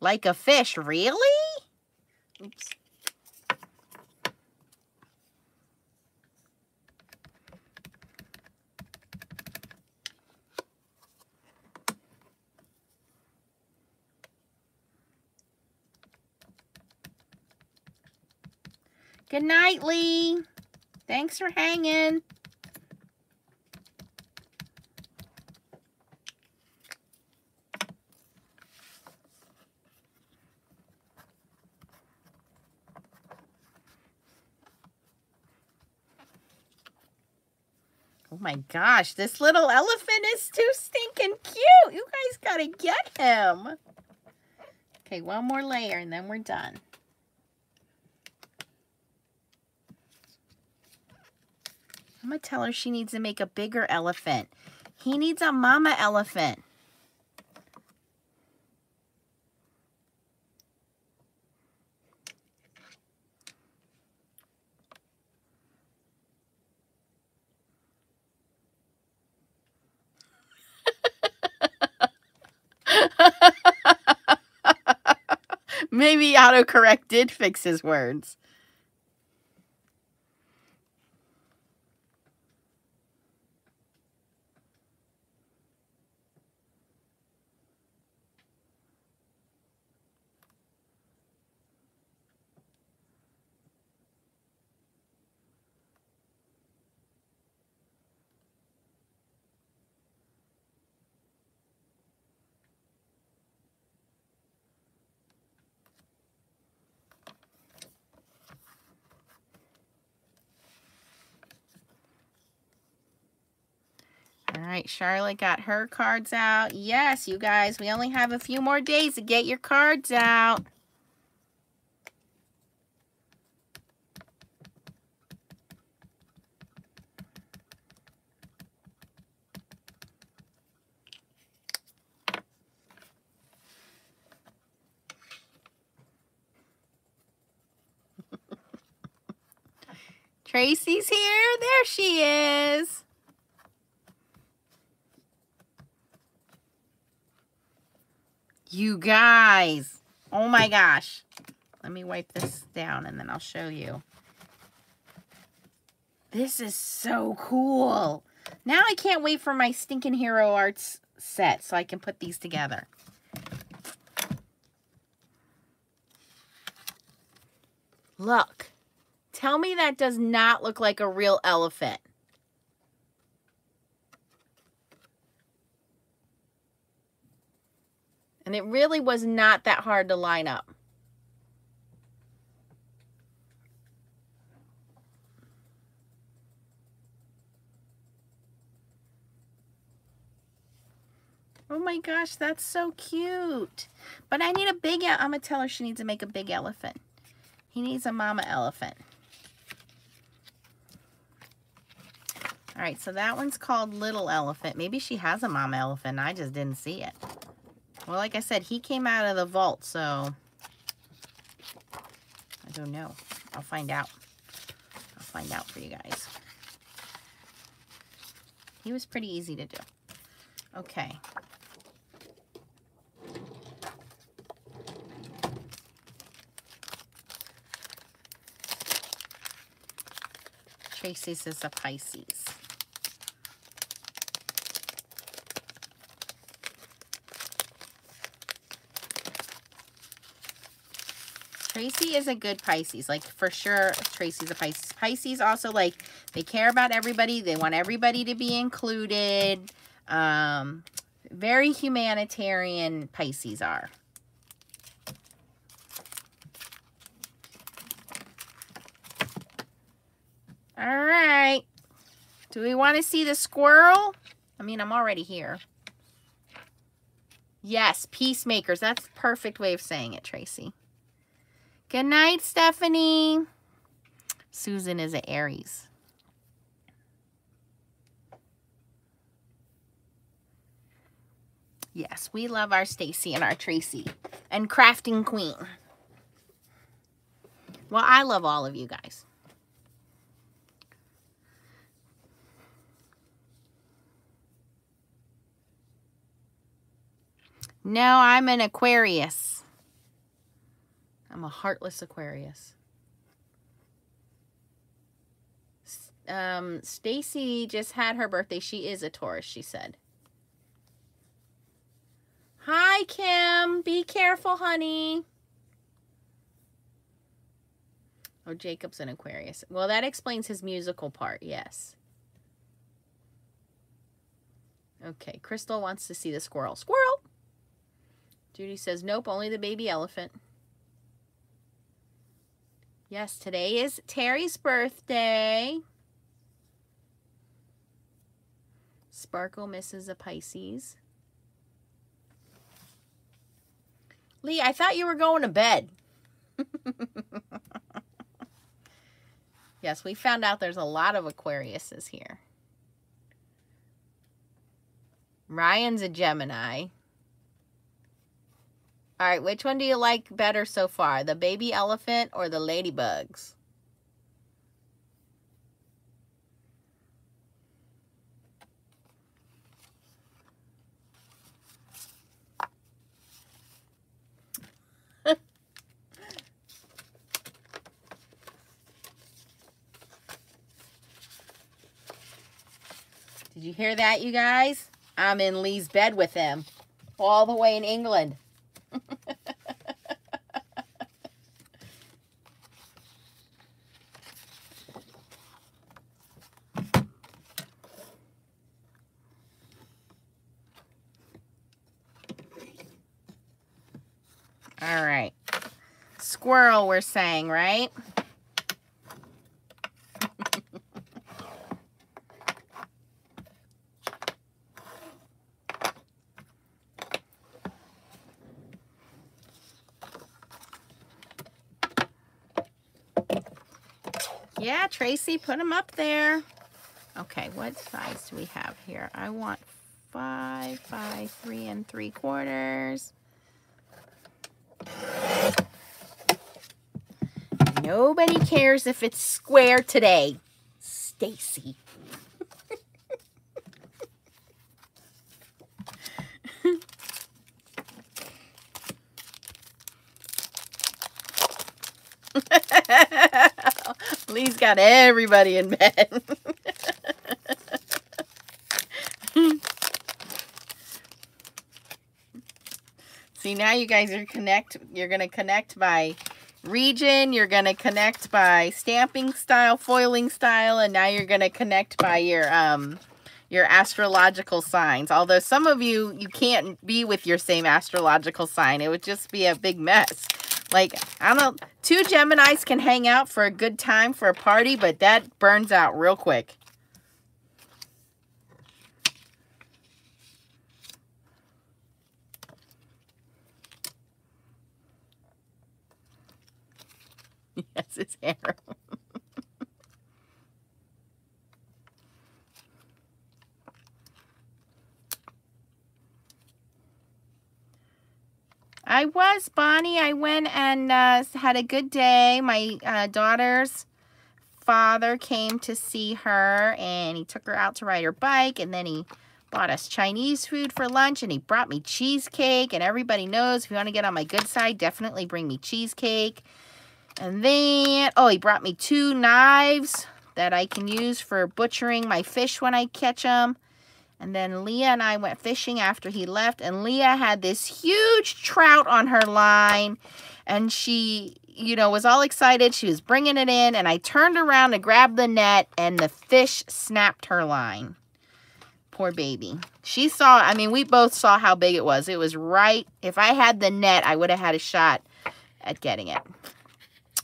Like a fish, really? Oops. Good night, Lee. Thanks for hanging. My gosh, this little elephant is too stinking cute. You guys gotta get him. Okay, one more layer and then we're done. I'm gonna tell her she needs to make a bigger elephant. He needs a mama elephant. Maybe autocorrect did fix his words. right, Charlotte got her cards out. Yes, you guys, we only have a few more days to get your cards out. Tracy's here. There she is. You guys. Oh my gosh. Let me wipe this down and then I'll show you. This is so cool. Now I can't wait for my Stinking Hero Arts set so I can put these together. Look. Tell me that does not look like a real elephant. And it really was not that hard to line up. Oh my gosh, that's so cute. But I need a big, I'm to tell her she needs to make a big elephant. He needs a mama elephant. All right, so that one's called Little Elephant. Maybe she has a mama elephant. I just didn't see it. Well, like I said, he came out of the vault, so I don't know. I'll find out. I'll find out for you guys. He was pretty easy to do. Okay. Tracy's is a Pisces. Tracy is a good Pisces. Like, for sure, Tracy's a Pisces. Pisces also, like, they care about everybody. They want everybody to be included. Um, very humanitarian Pisces are. All right. Do we want to see the squirrel? I mean, I'm already here. Yes, peacemakers. That's the perfect way of saying it, Tracy. Good night, Stephanie. Susan is an Aries. Yes, we love our Stacy and our Tracy and Crafting Queen. Well, I love all of you guys. No, I'm an Aquarius. I'm a heartless Aquarius. Um, Stacy just had her birthday. She is a Taurus, she said. Hi, Kim. Be careful, honey. Oh, Jacob's an Aquarius. Well, that explains his musical part, yes. Okay, Crystal wants to see the squirrel. Squirrel! Judy says, nope, only the baby elephant. Yes, today is Terry's birthday. Sparkle misses a Pisces. Lee, I thought you were going to bed. yes, we found out there's a lot of Aquariuses here. Ryan's a Gemini. All right, which one do you like better so far? The baby elephant or the ladybugs? Did you hear that, you guys? I'm in Lee's bed with him all the way in England. All right. Squirrel, we're saying, right? yeah, Tracy, put them up there. Okay, what size do we have here? I want five by three and three quarters. Nobody cares if it's square today. Stacy. Lee's got everybody in bed. See, now you guys are connect. You're going to connect by region. You're going to connect by stamping style, foiling style, and now you're going to connect by your um your astrological signs. Although some of you you can't be with your same astrological sign. It would just be a big mess. Like, I don't know, two Geminis can hang out for a good time for a party, but that burns out real quick. yes, it's hair. I was, Bonnie. I went and uh, had a good day. My uh, daughter's father came to see her, and he took her out to ride her bike, and then he bought us Chinese food for lunch, and he brought me cheesecake, and everybody knows if you want to get on my good side, definitely bring me cheesecake. And then, oh, he brought me two knives that I can use for butchering my fish when I catch them. And then Leah and I went fishing after he left. And Leah had this huge trout on her line. And she, you know, was all excited. She was bringing it in. And I turned around to grab the net. And the fish snapped her line. Poor baby. She saw, I mean, we both saw how big it was. It was right. If I had the net, I would have had a shot at getting it.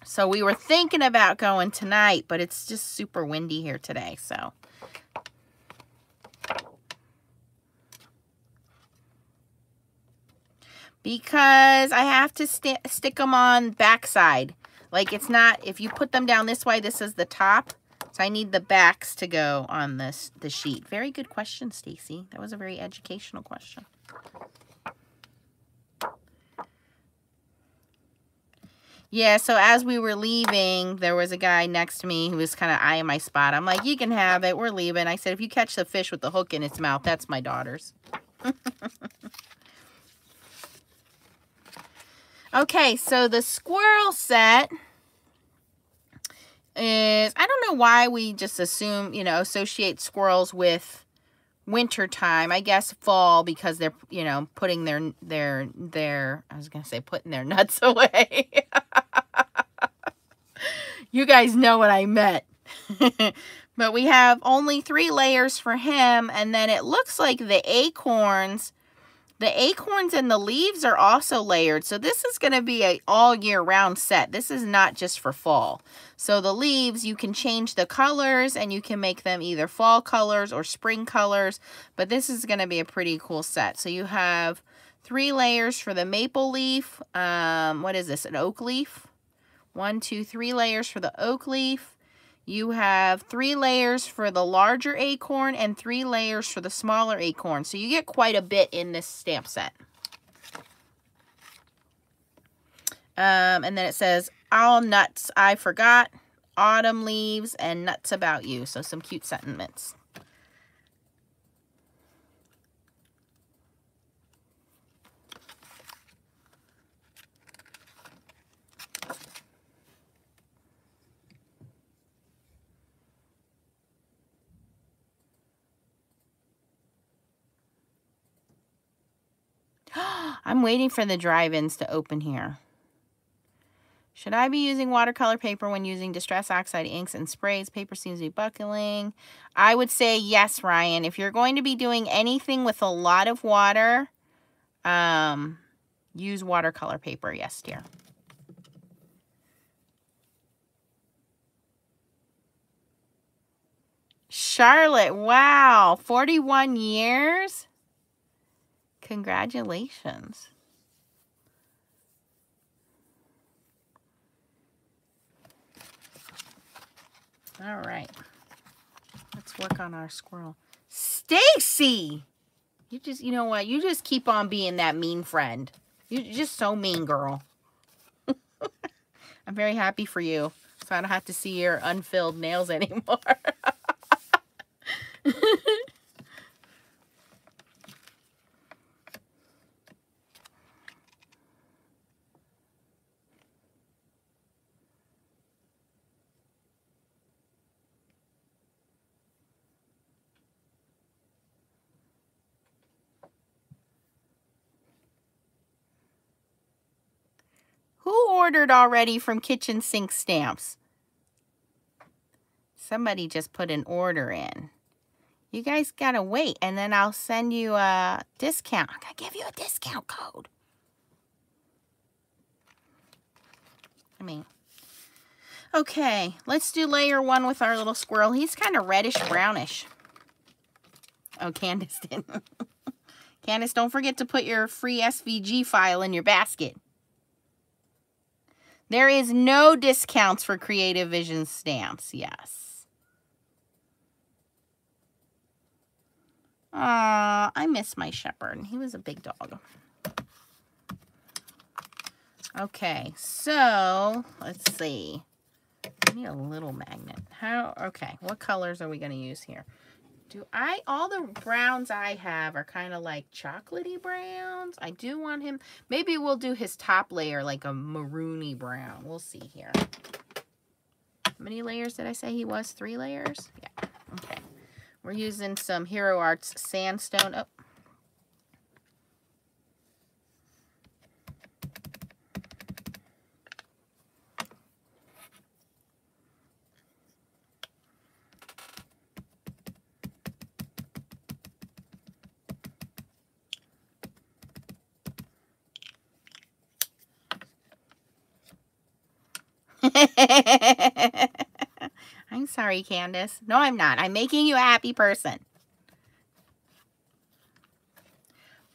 So we were thinking about going tonight. But it's just super windy here today. So because I have to st stick them on backside. Like it's not, if you put them down this way, this is the top. So I need the backs to go on this the sheet. Very good question, Stacy. That was a very educational question. Yeah, so as we were leaving, there was a guy next to me who was kind of eyeing my spot. I'm like, you can have it. We're leaving. I said, if you catch the fish with the hook in its mouth, that's my daughter's. Okay, so the squirrel set is, I don't know why we just assume, you know, associate squirrels with winter time. I guess fall because they're, you know, putting their, their, their, I was going to say putting their nuts away. you guys know what I meant. but we have only three layers for him. And then it looks like the acorns the acorns and the leaves are also layered. So this is going to be a all year round set. This is not just for fall. So the leaves, you can change the colors and you can make them either fall colors or spring colors. But this is going to be a pretty cool set. So you have three layers for the maple leaf. Um, what is this? An oak leaf. One, two, three layers for the oak leaf. You have three layers for the larger acorn and three layers for the smaller acorn. So you get quite a bit in this stamp set. Um, and then it says, all nuts I forgot, autumn leaves, and nuts about you. So some cute sentiments. I'm waiting for the drive-ins to open here. Should I be using watercolor paper when using Distress Oxide inks and sprays? Paper seems to be buckling. I would say yes, Ryan. If you're going to be doing anything with a lot of water, um, use watercolor paper. Yes, dear. Charlotte, wow, 41 years? Congratulations. All right. Let's work on our squirrel. Stacy! You just, you know what? You just keep on being that mean friend. You're just so mean, girl. I'm very happy for you. So I don't have to see your unfilled nails anymore. Who ordered already from Kitchen Sink Stamps? Somebody just put an order in. You guys gotta wait and then I'll send you a discount. Gonna give you a discount code. I mean, okay, let's do layer one with our little squirrel. He's kind of reddish brownish. Oh, Candace didn't. Candace, don't forget to put your free SVG file in your basket. There is no discounts for Creative Vision stamps. Yes. Aw, I miss my shepherd. He was a big dog. Okay, so let's see. I need a little magnet. How? Okay, what colors are we going to use here? Do I, all the browns I have are kind of like chocolatey browns. I do want him, maybe we'll do his top layer like a maroony brown. We'll see here. How many layers did I say he was? Three layers? Yeah, okay. We're using some Hero Arts Sandstone. Oh, I'm sorry, Candace. No, I'm not. I'm making you a happy person.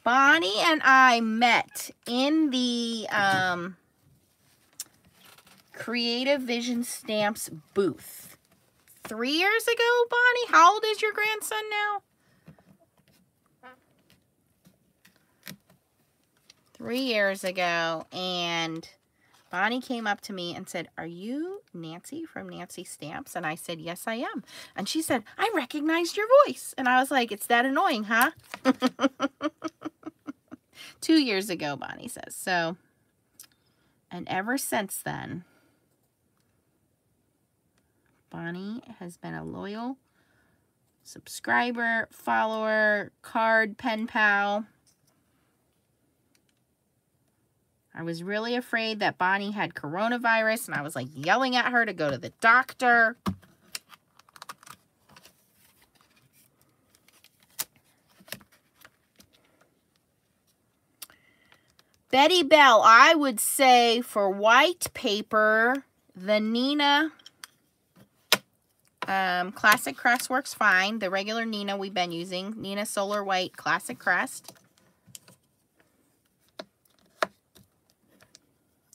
Bonnie and I met in the um, Creative Vision Stamps booth three years ago, Bonnie. How old is your grandson now? Three years ago, and Bonnie came up to me and said, Are you Nancy from Nancy Stamps? And I said, Yes, I am. And she said, I recognized your voice. And I was like, It's that annoying, huh? Two years ago, Bonnie says. So, and ever since then, Bonnie has been a loyal subscriber, follower, card, pen pal. I was really afraid that Bonnie had coronavirus, and I was like yelling at her to go to the doctor. Betty Bell, I would say for white paper, the Neenah um, Classic Crest works fine. The regular Neenah we've been using, Neenah Solar White Classic Crest.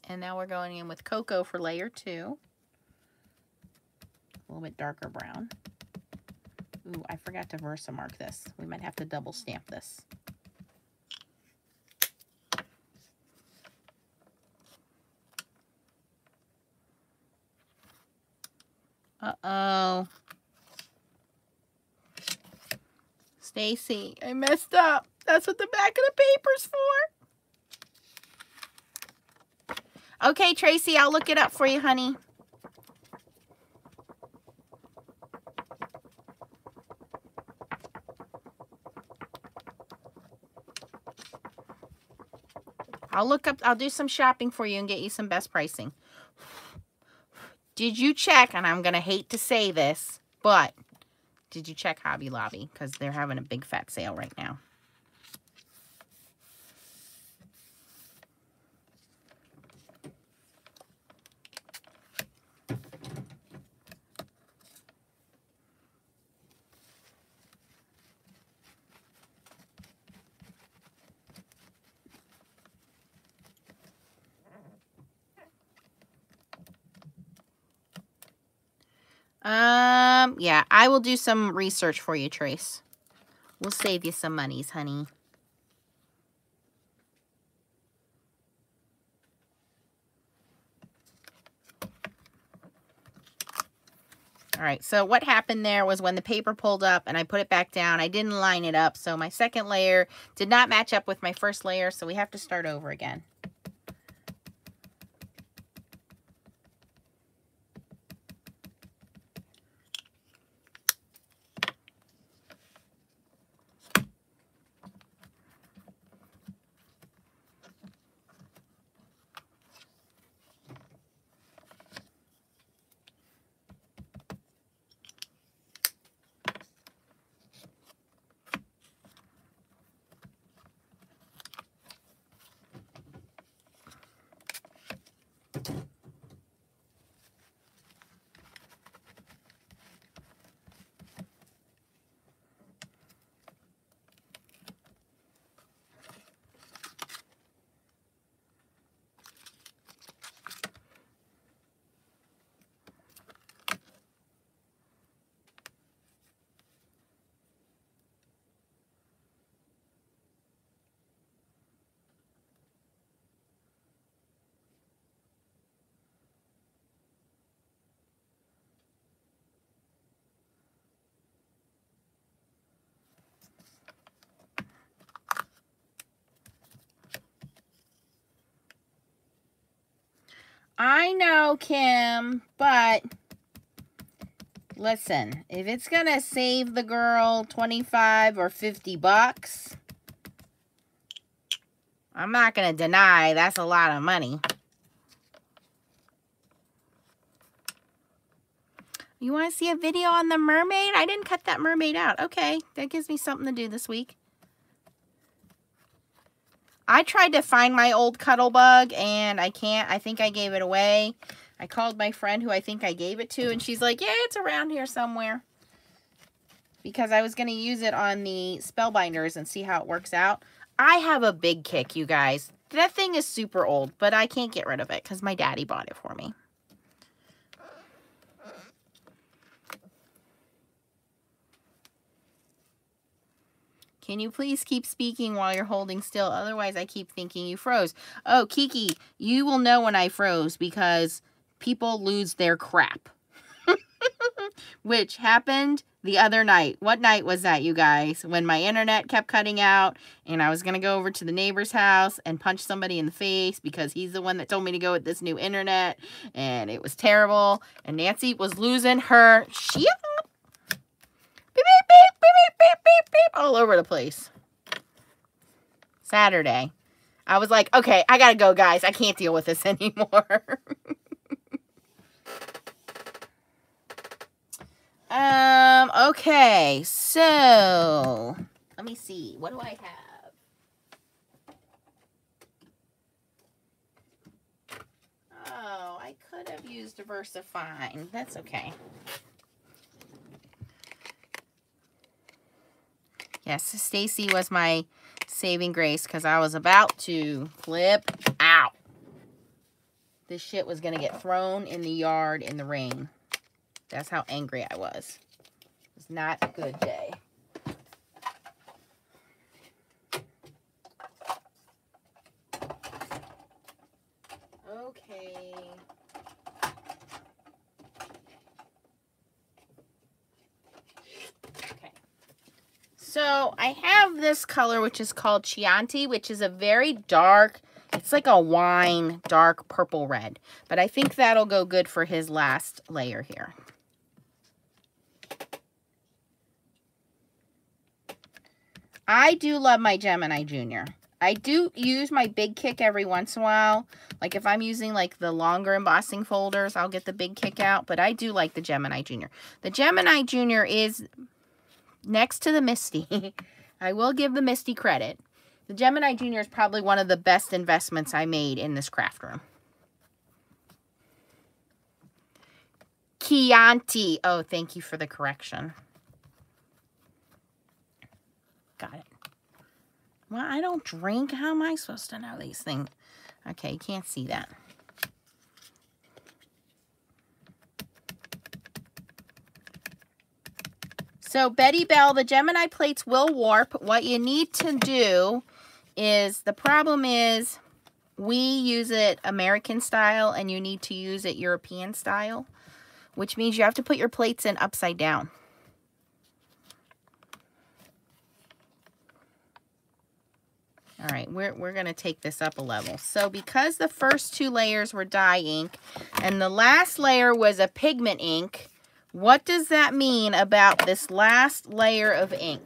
And now we're going in with cocoa for layer two. A little bit darker brown. Ooh, I forgot to Versamark this. We might have to double stamp this. Uh-oh. Stacy, I messed up. That's what the back of the paper's for. Okay, Tracy, I'll look it up for you, honey. I'll look up, I'll do some shopping for you and get you some best pricing. Did you check, and I'm going to hate to say this, but did you check Hobby Lobby? Because they're having a big fat sale right now. Um, yeah, I will do some research for you, Trace. We'll save you some monies, honey. All right, so what happened there was when the paper pulled up and I put it back down, I didn't line it up. So my second layer did not match up with my first layer, so we have to start over again. I know, Kim, but listen, if it's going to save the girl 25 or 50 bucks, I'm not going to deny that's a lot of money. You want to see a video on the mermaid? I didn't cut that mermaid out. Okay, that gives me something to do this week. I tried to find my old cuddle bug and I can't. I think I gave it away. I called my friend who I think I gave it to and she's like, yeah, it's around here somewhere. Because I was going to use it on the Spellbinders and see how it works out. I have a big kick, you guys. That thing is super old, but I can't get rid of it because my daddy bought it for me. Can you please keep speaking while you're holding still? Otherwise, I keep thinking you froze. Oh, Kiki, you will know when I froze because people lose their crap. Which happened the other night. What night was that, you guys? When my internet kept cutting out and I was going to go over to the neighbor's house and punch somebody in the face because he's the one that told me to go with this new internet and it was terrible. And Nancy was losing her shit beep, beep, beep, beep, beep, beep, beep, all over the place. Saturday. I was like, okay, I gotta go, guys. I can't deal with this anymore. um, okay, so let me see. What do I have? Oh, I could have used VersaFine. That's okay. Yes, Stacy was my saving grace because I was about to flip out. This shit was going to get thrown in the yard in the rain. That's how angry I was. It was not a good day. Okay. So I have this color, which is called Chianti, which is a very dark, it's like a wine, dark purple red. But I think that'll go good for his last layer here. I do love my Gemini Junior. I do use my big kick every once in a while. Like if I'm using like the longer embossing folders, I'll get the big kick out. But I do like the Gemini Junior. The Gemini Junior is next to the Misti, I will give the Misti credit. The Gemini Junior is probably one of the best investments I made in this craft room. Chianti. Oh, thank you for the correction. Got it. Well, I don't drink. How am I supposed to know these things? Okay, you can't see that. So Betty Bell, the Gemini plates will warp. What you need to do is, the problem is we use it American style and you need to use it European style. which means you have to put your plates in upside down. All right, we're, we're going to take this up a level. So because the first two layers were dye ink and the last layer was a pigment ink, what does that mean about this last layer of ink?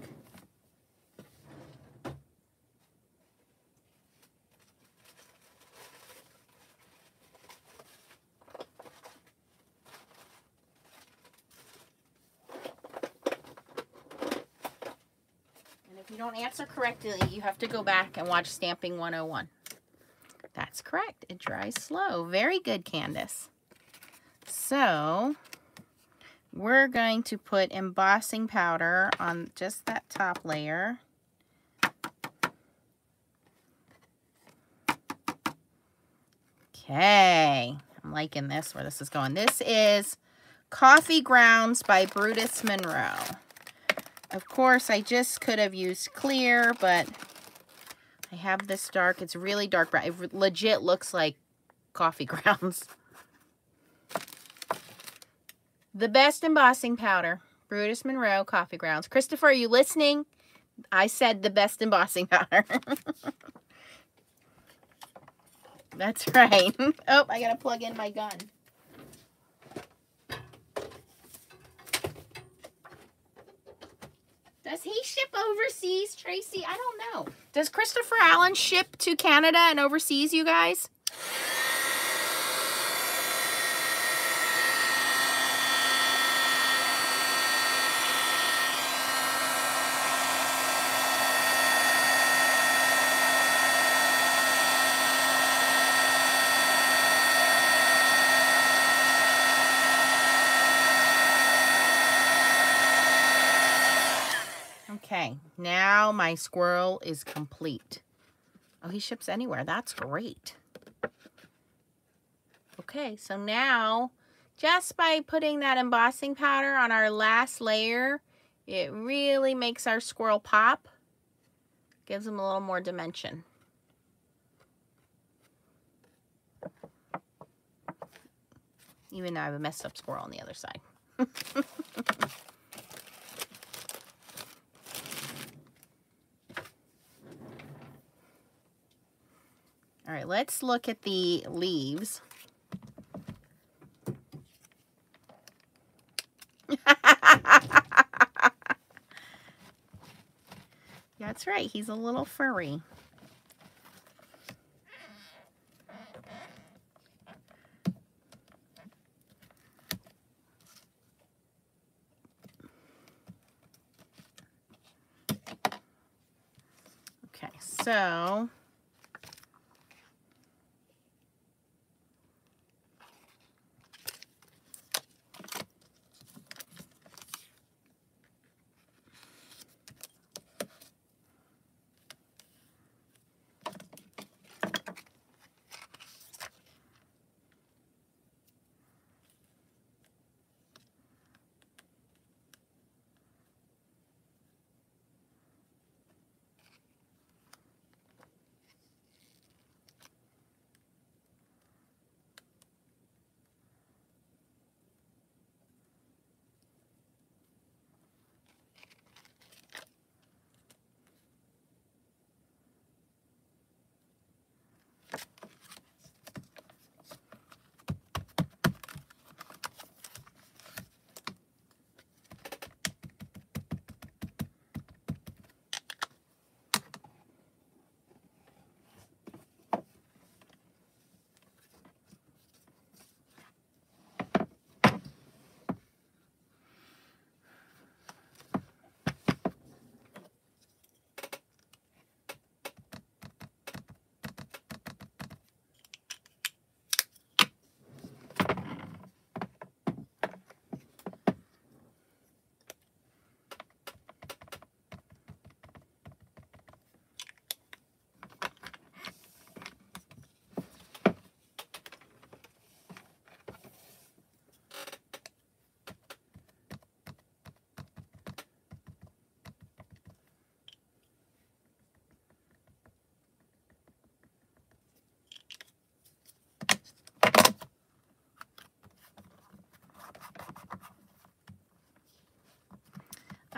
And if you don't answer correctly, you have to go back and watch Stamping 101. That's correct. It dries slow. Very good, Candace. So, we're going to put embossing powder on just that top layer. Okay. I'm liking this, where this is going. This is Coffee Grounds by Brutus Monroe. Of course, I just could have used clear, but I have this dark. It's really dark brown. It legit looks like coffee grounds. The best embossing powder. Brutus Monroe Coffee Grounds. Christopher, are you listening? I said the best embossing powder. That's right. oh, I got to plug in my gun. Does he ship overseas, Tracy? I don't know. Does Christopher Allen ship to Canada and overseas, you guys? Okay, now my squirrel is complete. Oh, he ships anywhere. That's great. Okay, so now just by putting that embossing powder on our last layer, it really makes our squirrel pop. Gives him a little more dimension. Even though I have a messed up squirrel on the other side. All right, let's look at the leaves. That's right, he's a little furry. Okay, so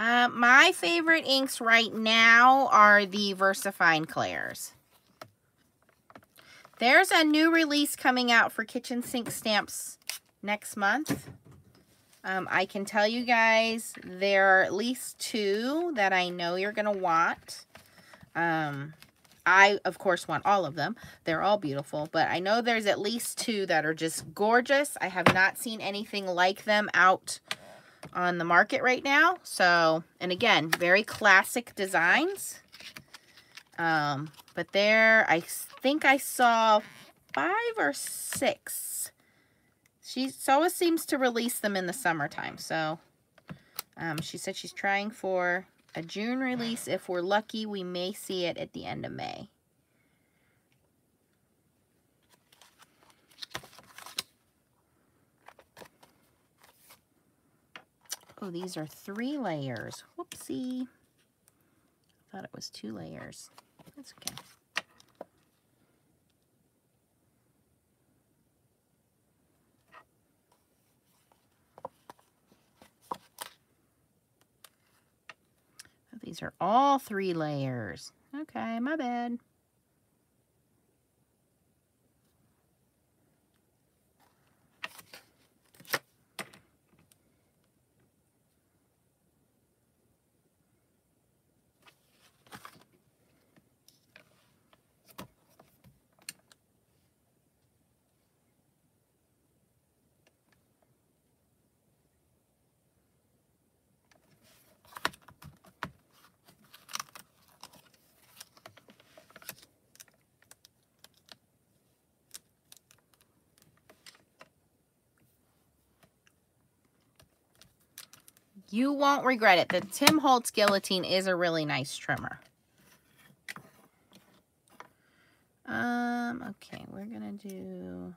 Uh, my favorite inks right now are the VersaFine Clairs. There's a new release coming out for kitchen sink stamps next month. Um, I can tell you guys there are at least two that I know you're going to want. Um, I, of course, want all of them. They're all beautiful, but I know there's at least two that are just gorgeous. I have not seen anything like them out on the market right now. So, and again, very classic designs. Um, but there, I think I saw five or six. She always seems to release them in the summertime. So, um, she said she's trying for a June release. If we're lucky, we may see it at the end of May. Oh, these are three layers. Whoopsie. I thought it was two layers. That's okay. Oh, these are all three layers. Okay, my bad. You won't regret it. The Tim Holtz Guillotine is a really nice trimmer. Um, okay, we're going to do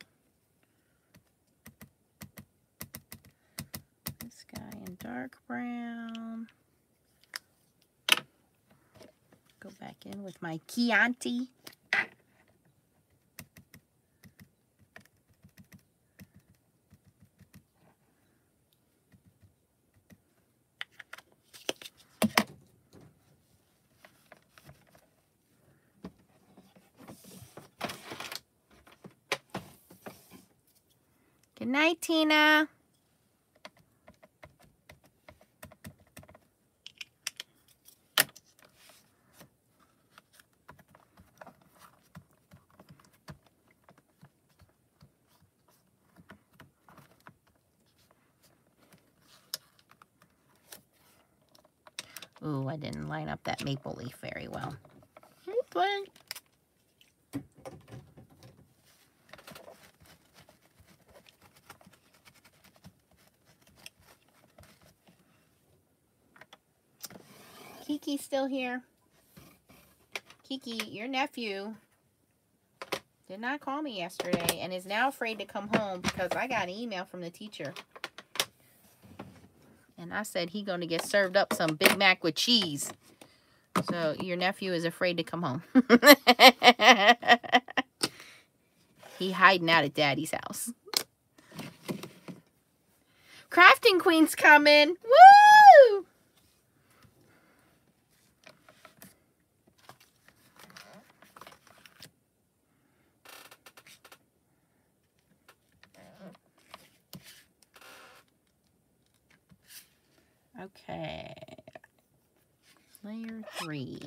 this guy in dark brown. Go back in with my Chianti. Night, Tina. Ooh, I didn't line up that maple leaf very well. Okay. Still here. Kiki, your nephew did not call me yesterday and is now afraid to come home because I got an email from the teacher. And I said he going to get served up some Big Mac with cheese. So your nephew is afraid to come home. he hiding out at daddy's house. Crafting Queen's coming. Woo! Okay. Layer three.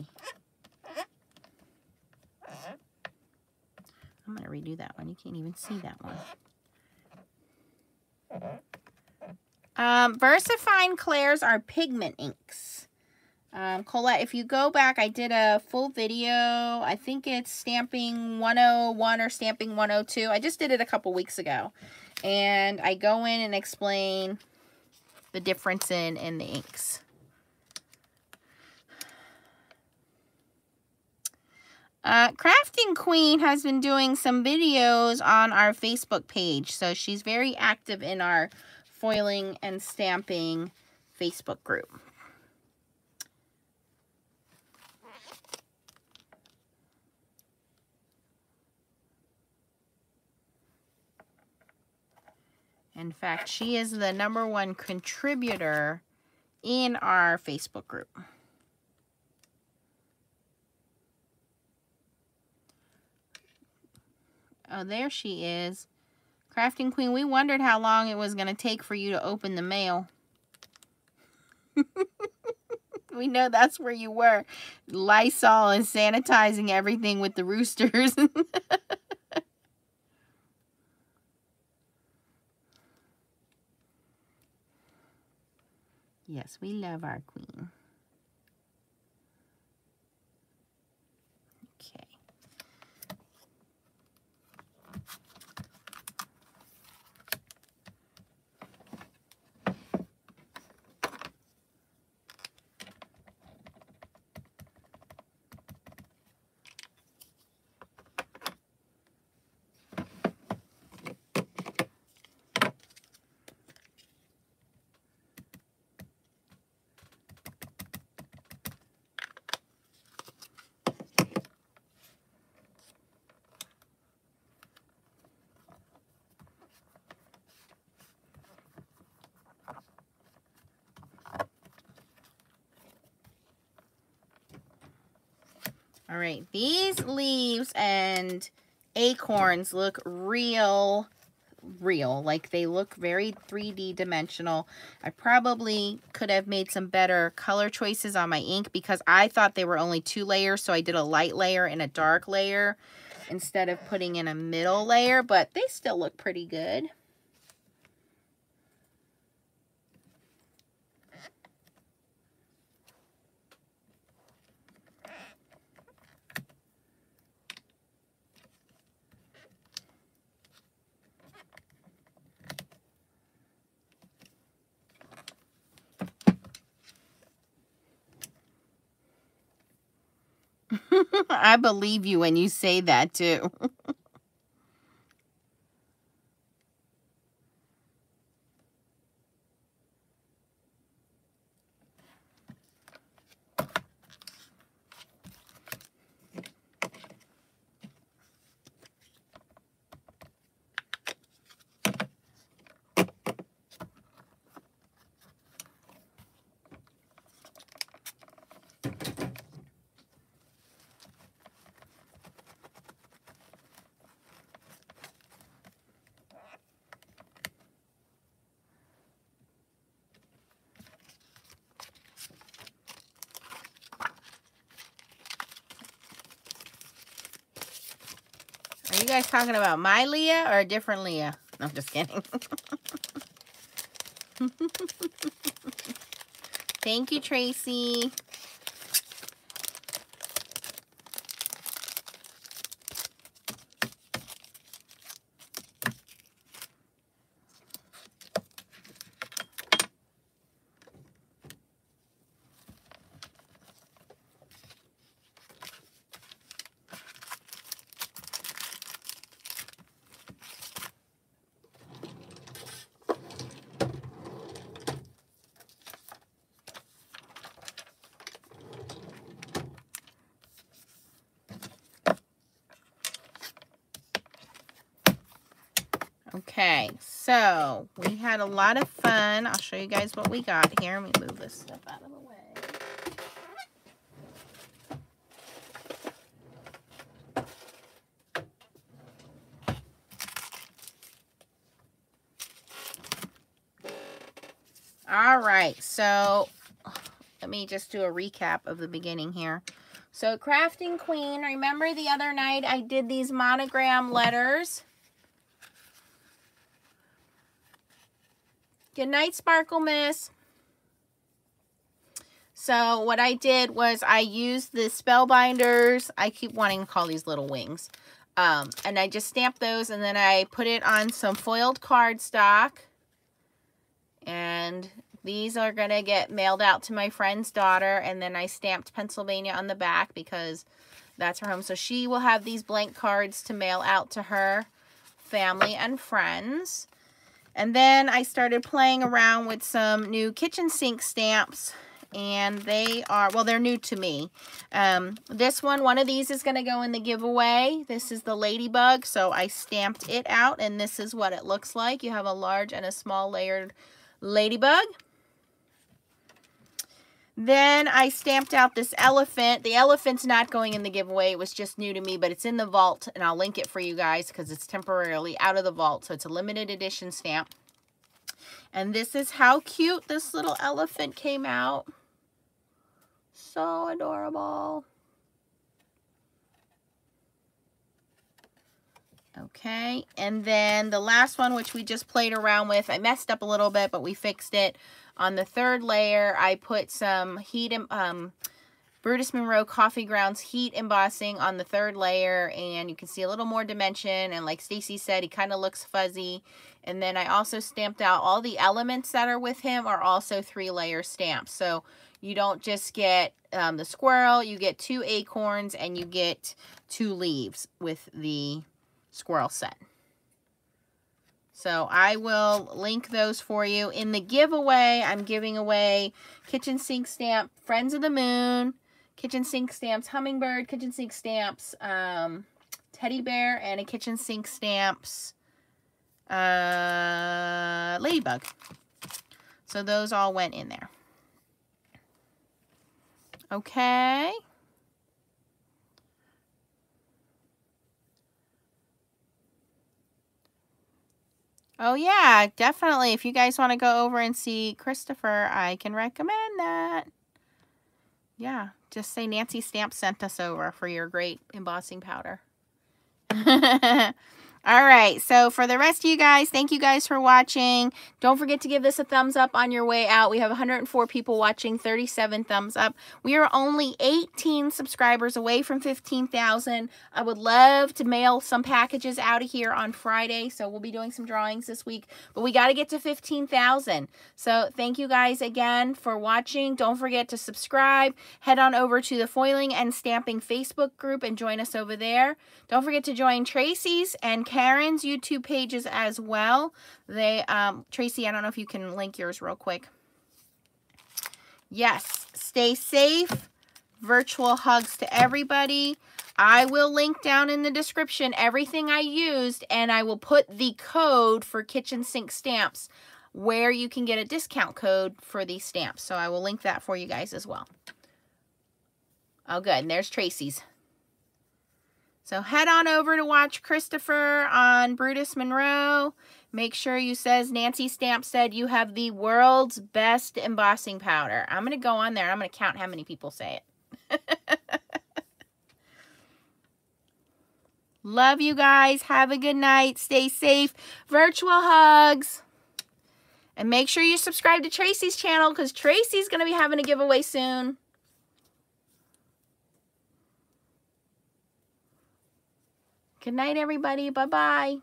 I'm going to redo that one. You can't even see that one. Um, VersaFine Clairs are pigment inks. Um, Colette, if you go back, I did a full video. I think it's stamping 101 or stamping 102. I just did it a couple weeks ago. And I go in and explain the difference in, in the inks. Uh, Crafting Queen has been doing some videos on our Facebook page. So she's very active in our foiling and stamping Facebook group. In fact, she is the number one contributor in our Facebook group. Oh, there she is. Crafting Queen, we wondered how long it was going to take for you to open the mail. we know that's where you were. Lysol and sanitizing everything with the roosters. yes, we love our queen. All right, these leaves and acorns look real, real. Like they look very 3D dimensional. I probably could have made some better color choices on my ink because I thought they were only two layers. So I did a light layer and a dark layer instead of putting in a middle layer, but they still look pretty good. I believe you when you say that too. you guys talking about my Leah or a different Leah? No, I'm just kidding. Thank you, Tracy. Okay, so we had a lot of fun. I'll show you guys what we got here. Let me move this stuff out of the way. All right, so let me just do a recap of the beginning here. So Crafting Queen, remember the other night I did these monogram letters? Good night, Sparkle Miss. So what I did was I used the Spellbinders. I keep wanting to call these little wings. Um, and I just stamped those and then I put it on some foiled cardstock. And these are going to get mailed out to my friend's daughter. And then I stamped Pennsylvania on the back because that's her home. So she will have these blank cards to mail out to her family and friends. And then I started playing around with some new kitchen sink stamps and they are, well, they're new to me. Um, this one, one of these is going to go in the giveaway. This is the Ladybug, so I stamped it out, and this is what it looks like. You have a large and a small layered Ladybug. Then I stamped out this elephant. The elephant's not going in the giveaway. It was just new to me, but it's in the vault, and I'll link it for you guys because it's temporarily out of the vault. So it's a limited edition stamp. And this is how cute this little elephant came out. So adorable. Okay, and then the last one, which we just played around with, I messed up a little bit, but we fixed it. On the third layer, I put some heat, um, Brutus Monroe Coffee Grounds heat embossing on the third layer, and you can see a little more dimension, and like Stacy said, he kind of looks fuzzy. And then I also stamped out all the elements that are with him are also three layer stamps. So you don't just get um, the squirrel, you get two acorns, and you get two leaves with the squirrel set. So I will link those for you. In the giveaway, I'm giving away kitchen sink stamp, Friends of the Moon, kitchen sink stamps, Hummingbird, kitchen sink stamps, um, Teddy Bear, and a kitchen sink stamps, uh, Ladybug. So those all went in there. Okay. Oh, yeah, definitely. If you guys want to go over and see Christopher, I can recommend that. Yeah, just say Nancy Stamp sent us over for your great embossing powder. All right, so for the rest of you guys, thank you guys for watching. Don't forget to give this a thumbs up on your way out. We have 104 people watching, 37 thumbs up. We are only 18 subscribers away from 15,000. I would love to mail some packages out of here on Friday, so we'll be doing some drawings this week. But we got to get to 15,000. So thank you guys again for watching. Don't forget to subscribe. Head on over to the Foiling and Stamping Facebook group and join us over there. Don't forget to join Tracy's and Karen's YouTube pages as well. They, um, Tracy, I don't know if you can link yours real quick. Yes, stay safe. Virtual hugs to everybody. I will link down in the description everything I used, and I will put the code for kitchen sink stamps where you can get a discount code for these stamps. So I will link that for you guys as well. Oh, good. And there's Tracy's. So head on over to watch Christopher on Brutus Monroe. Make sure you says Nancy Stamp said you have the world's best embossing powder. I'm going to go on there. I'm going to count how many people say it. Love you guys. Have a good night. Stay safe. Virtual hugs. And make sure you subscribe to Tracy's channel because Tracy's going to be having a giveaway soon. Good night, everybody. Bye-bye.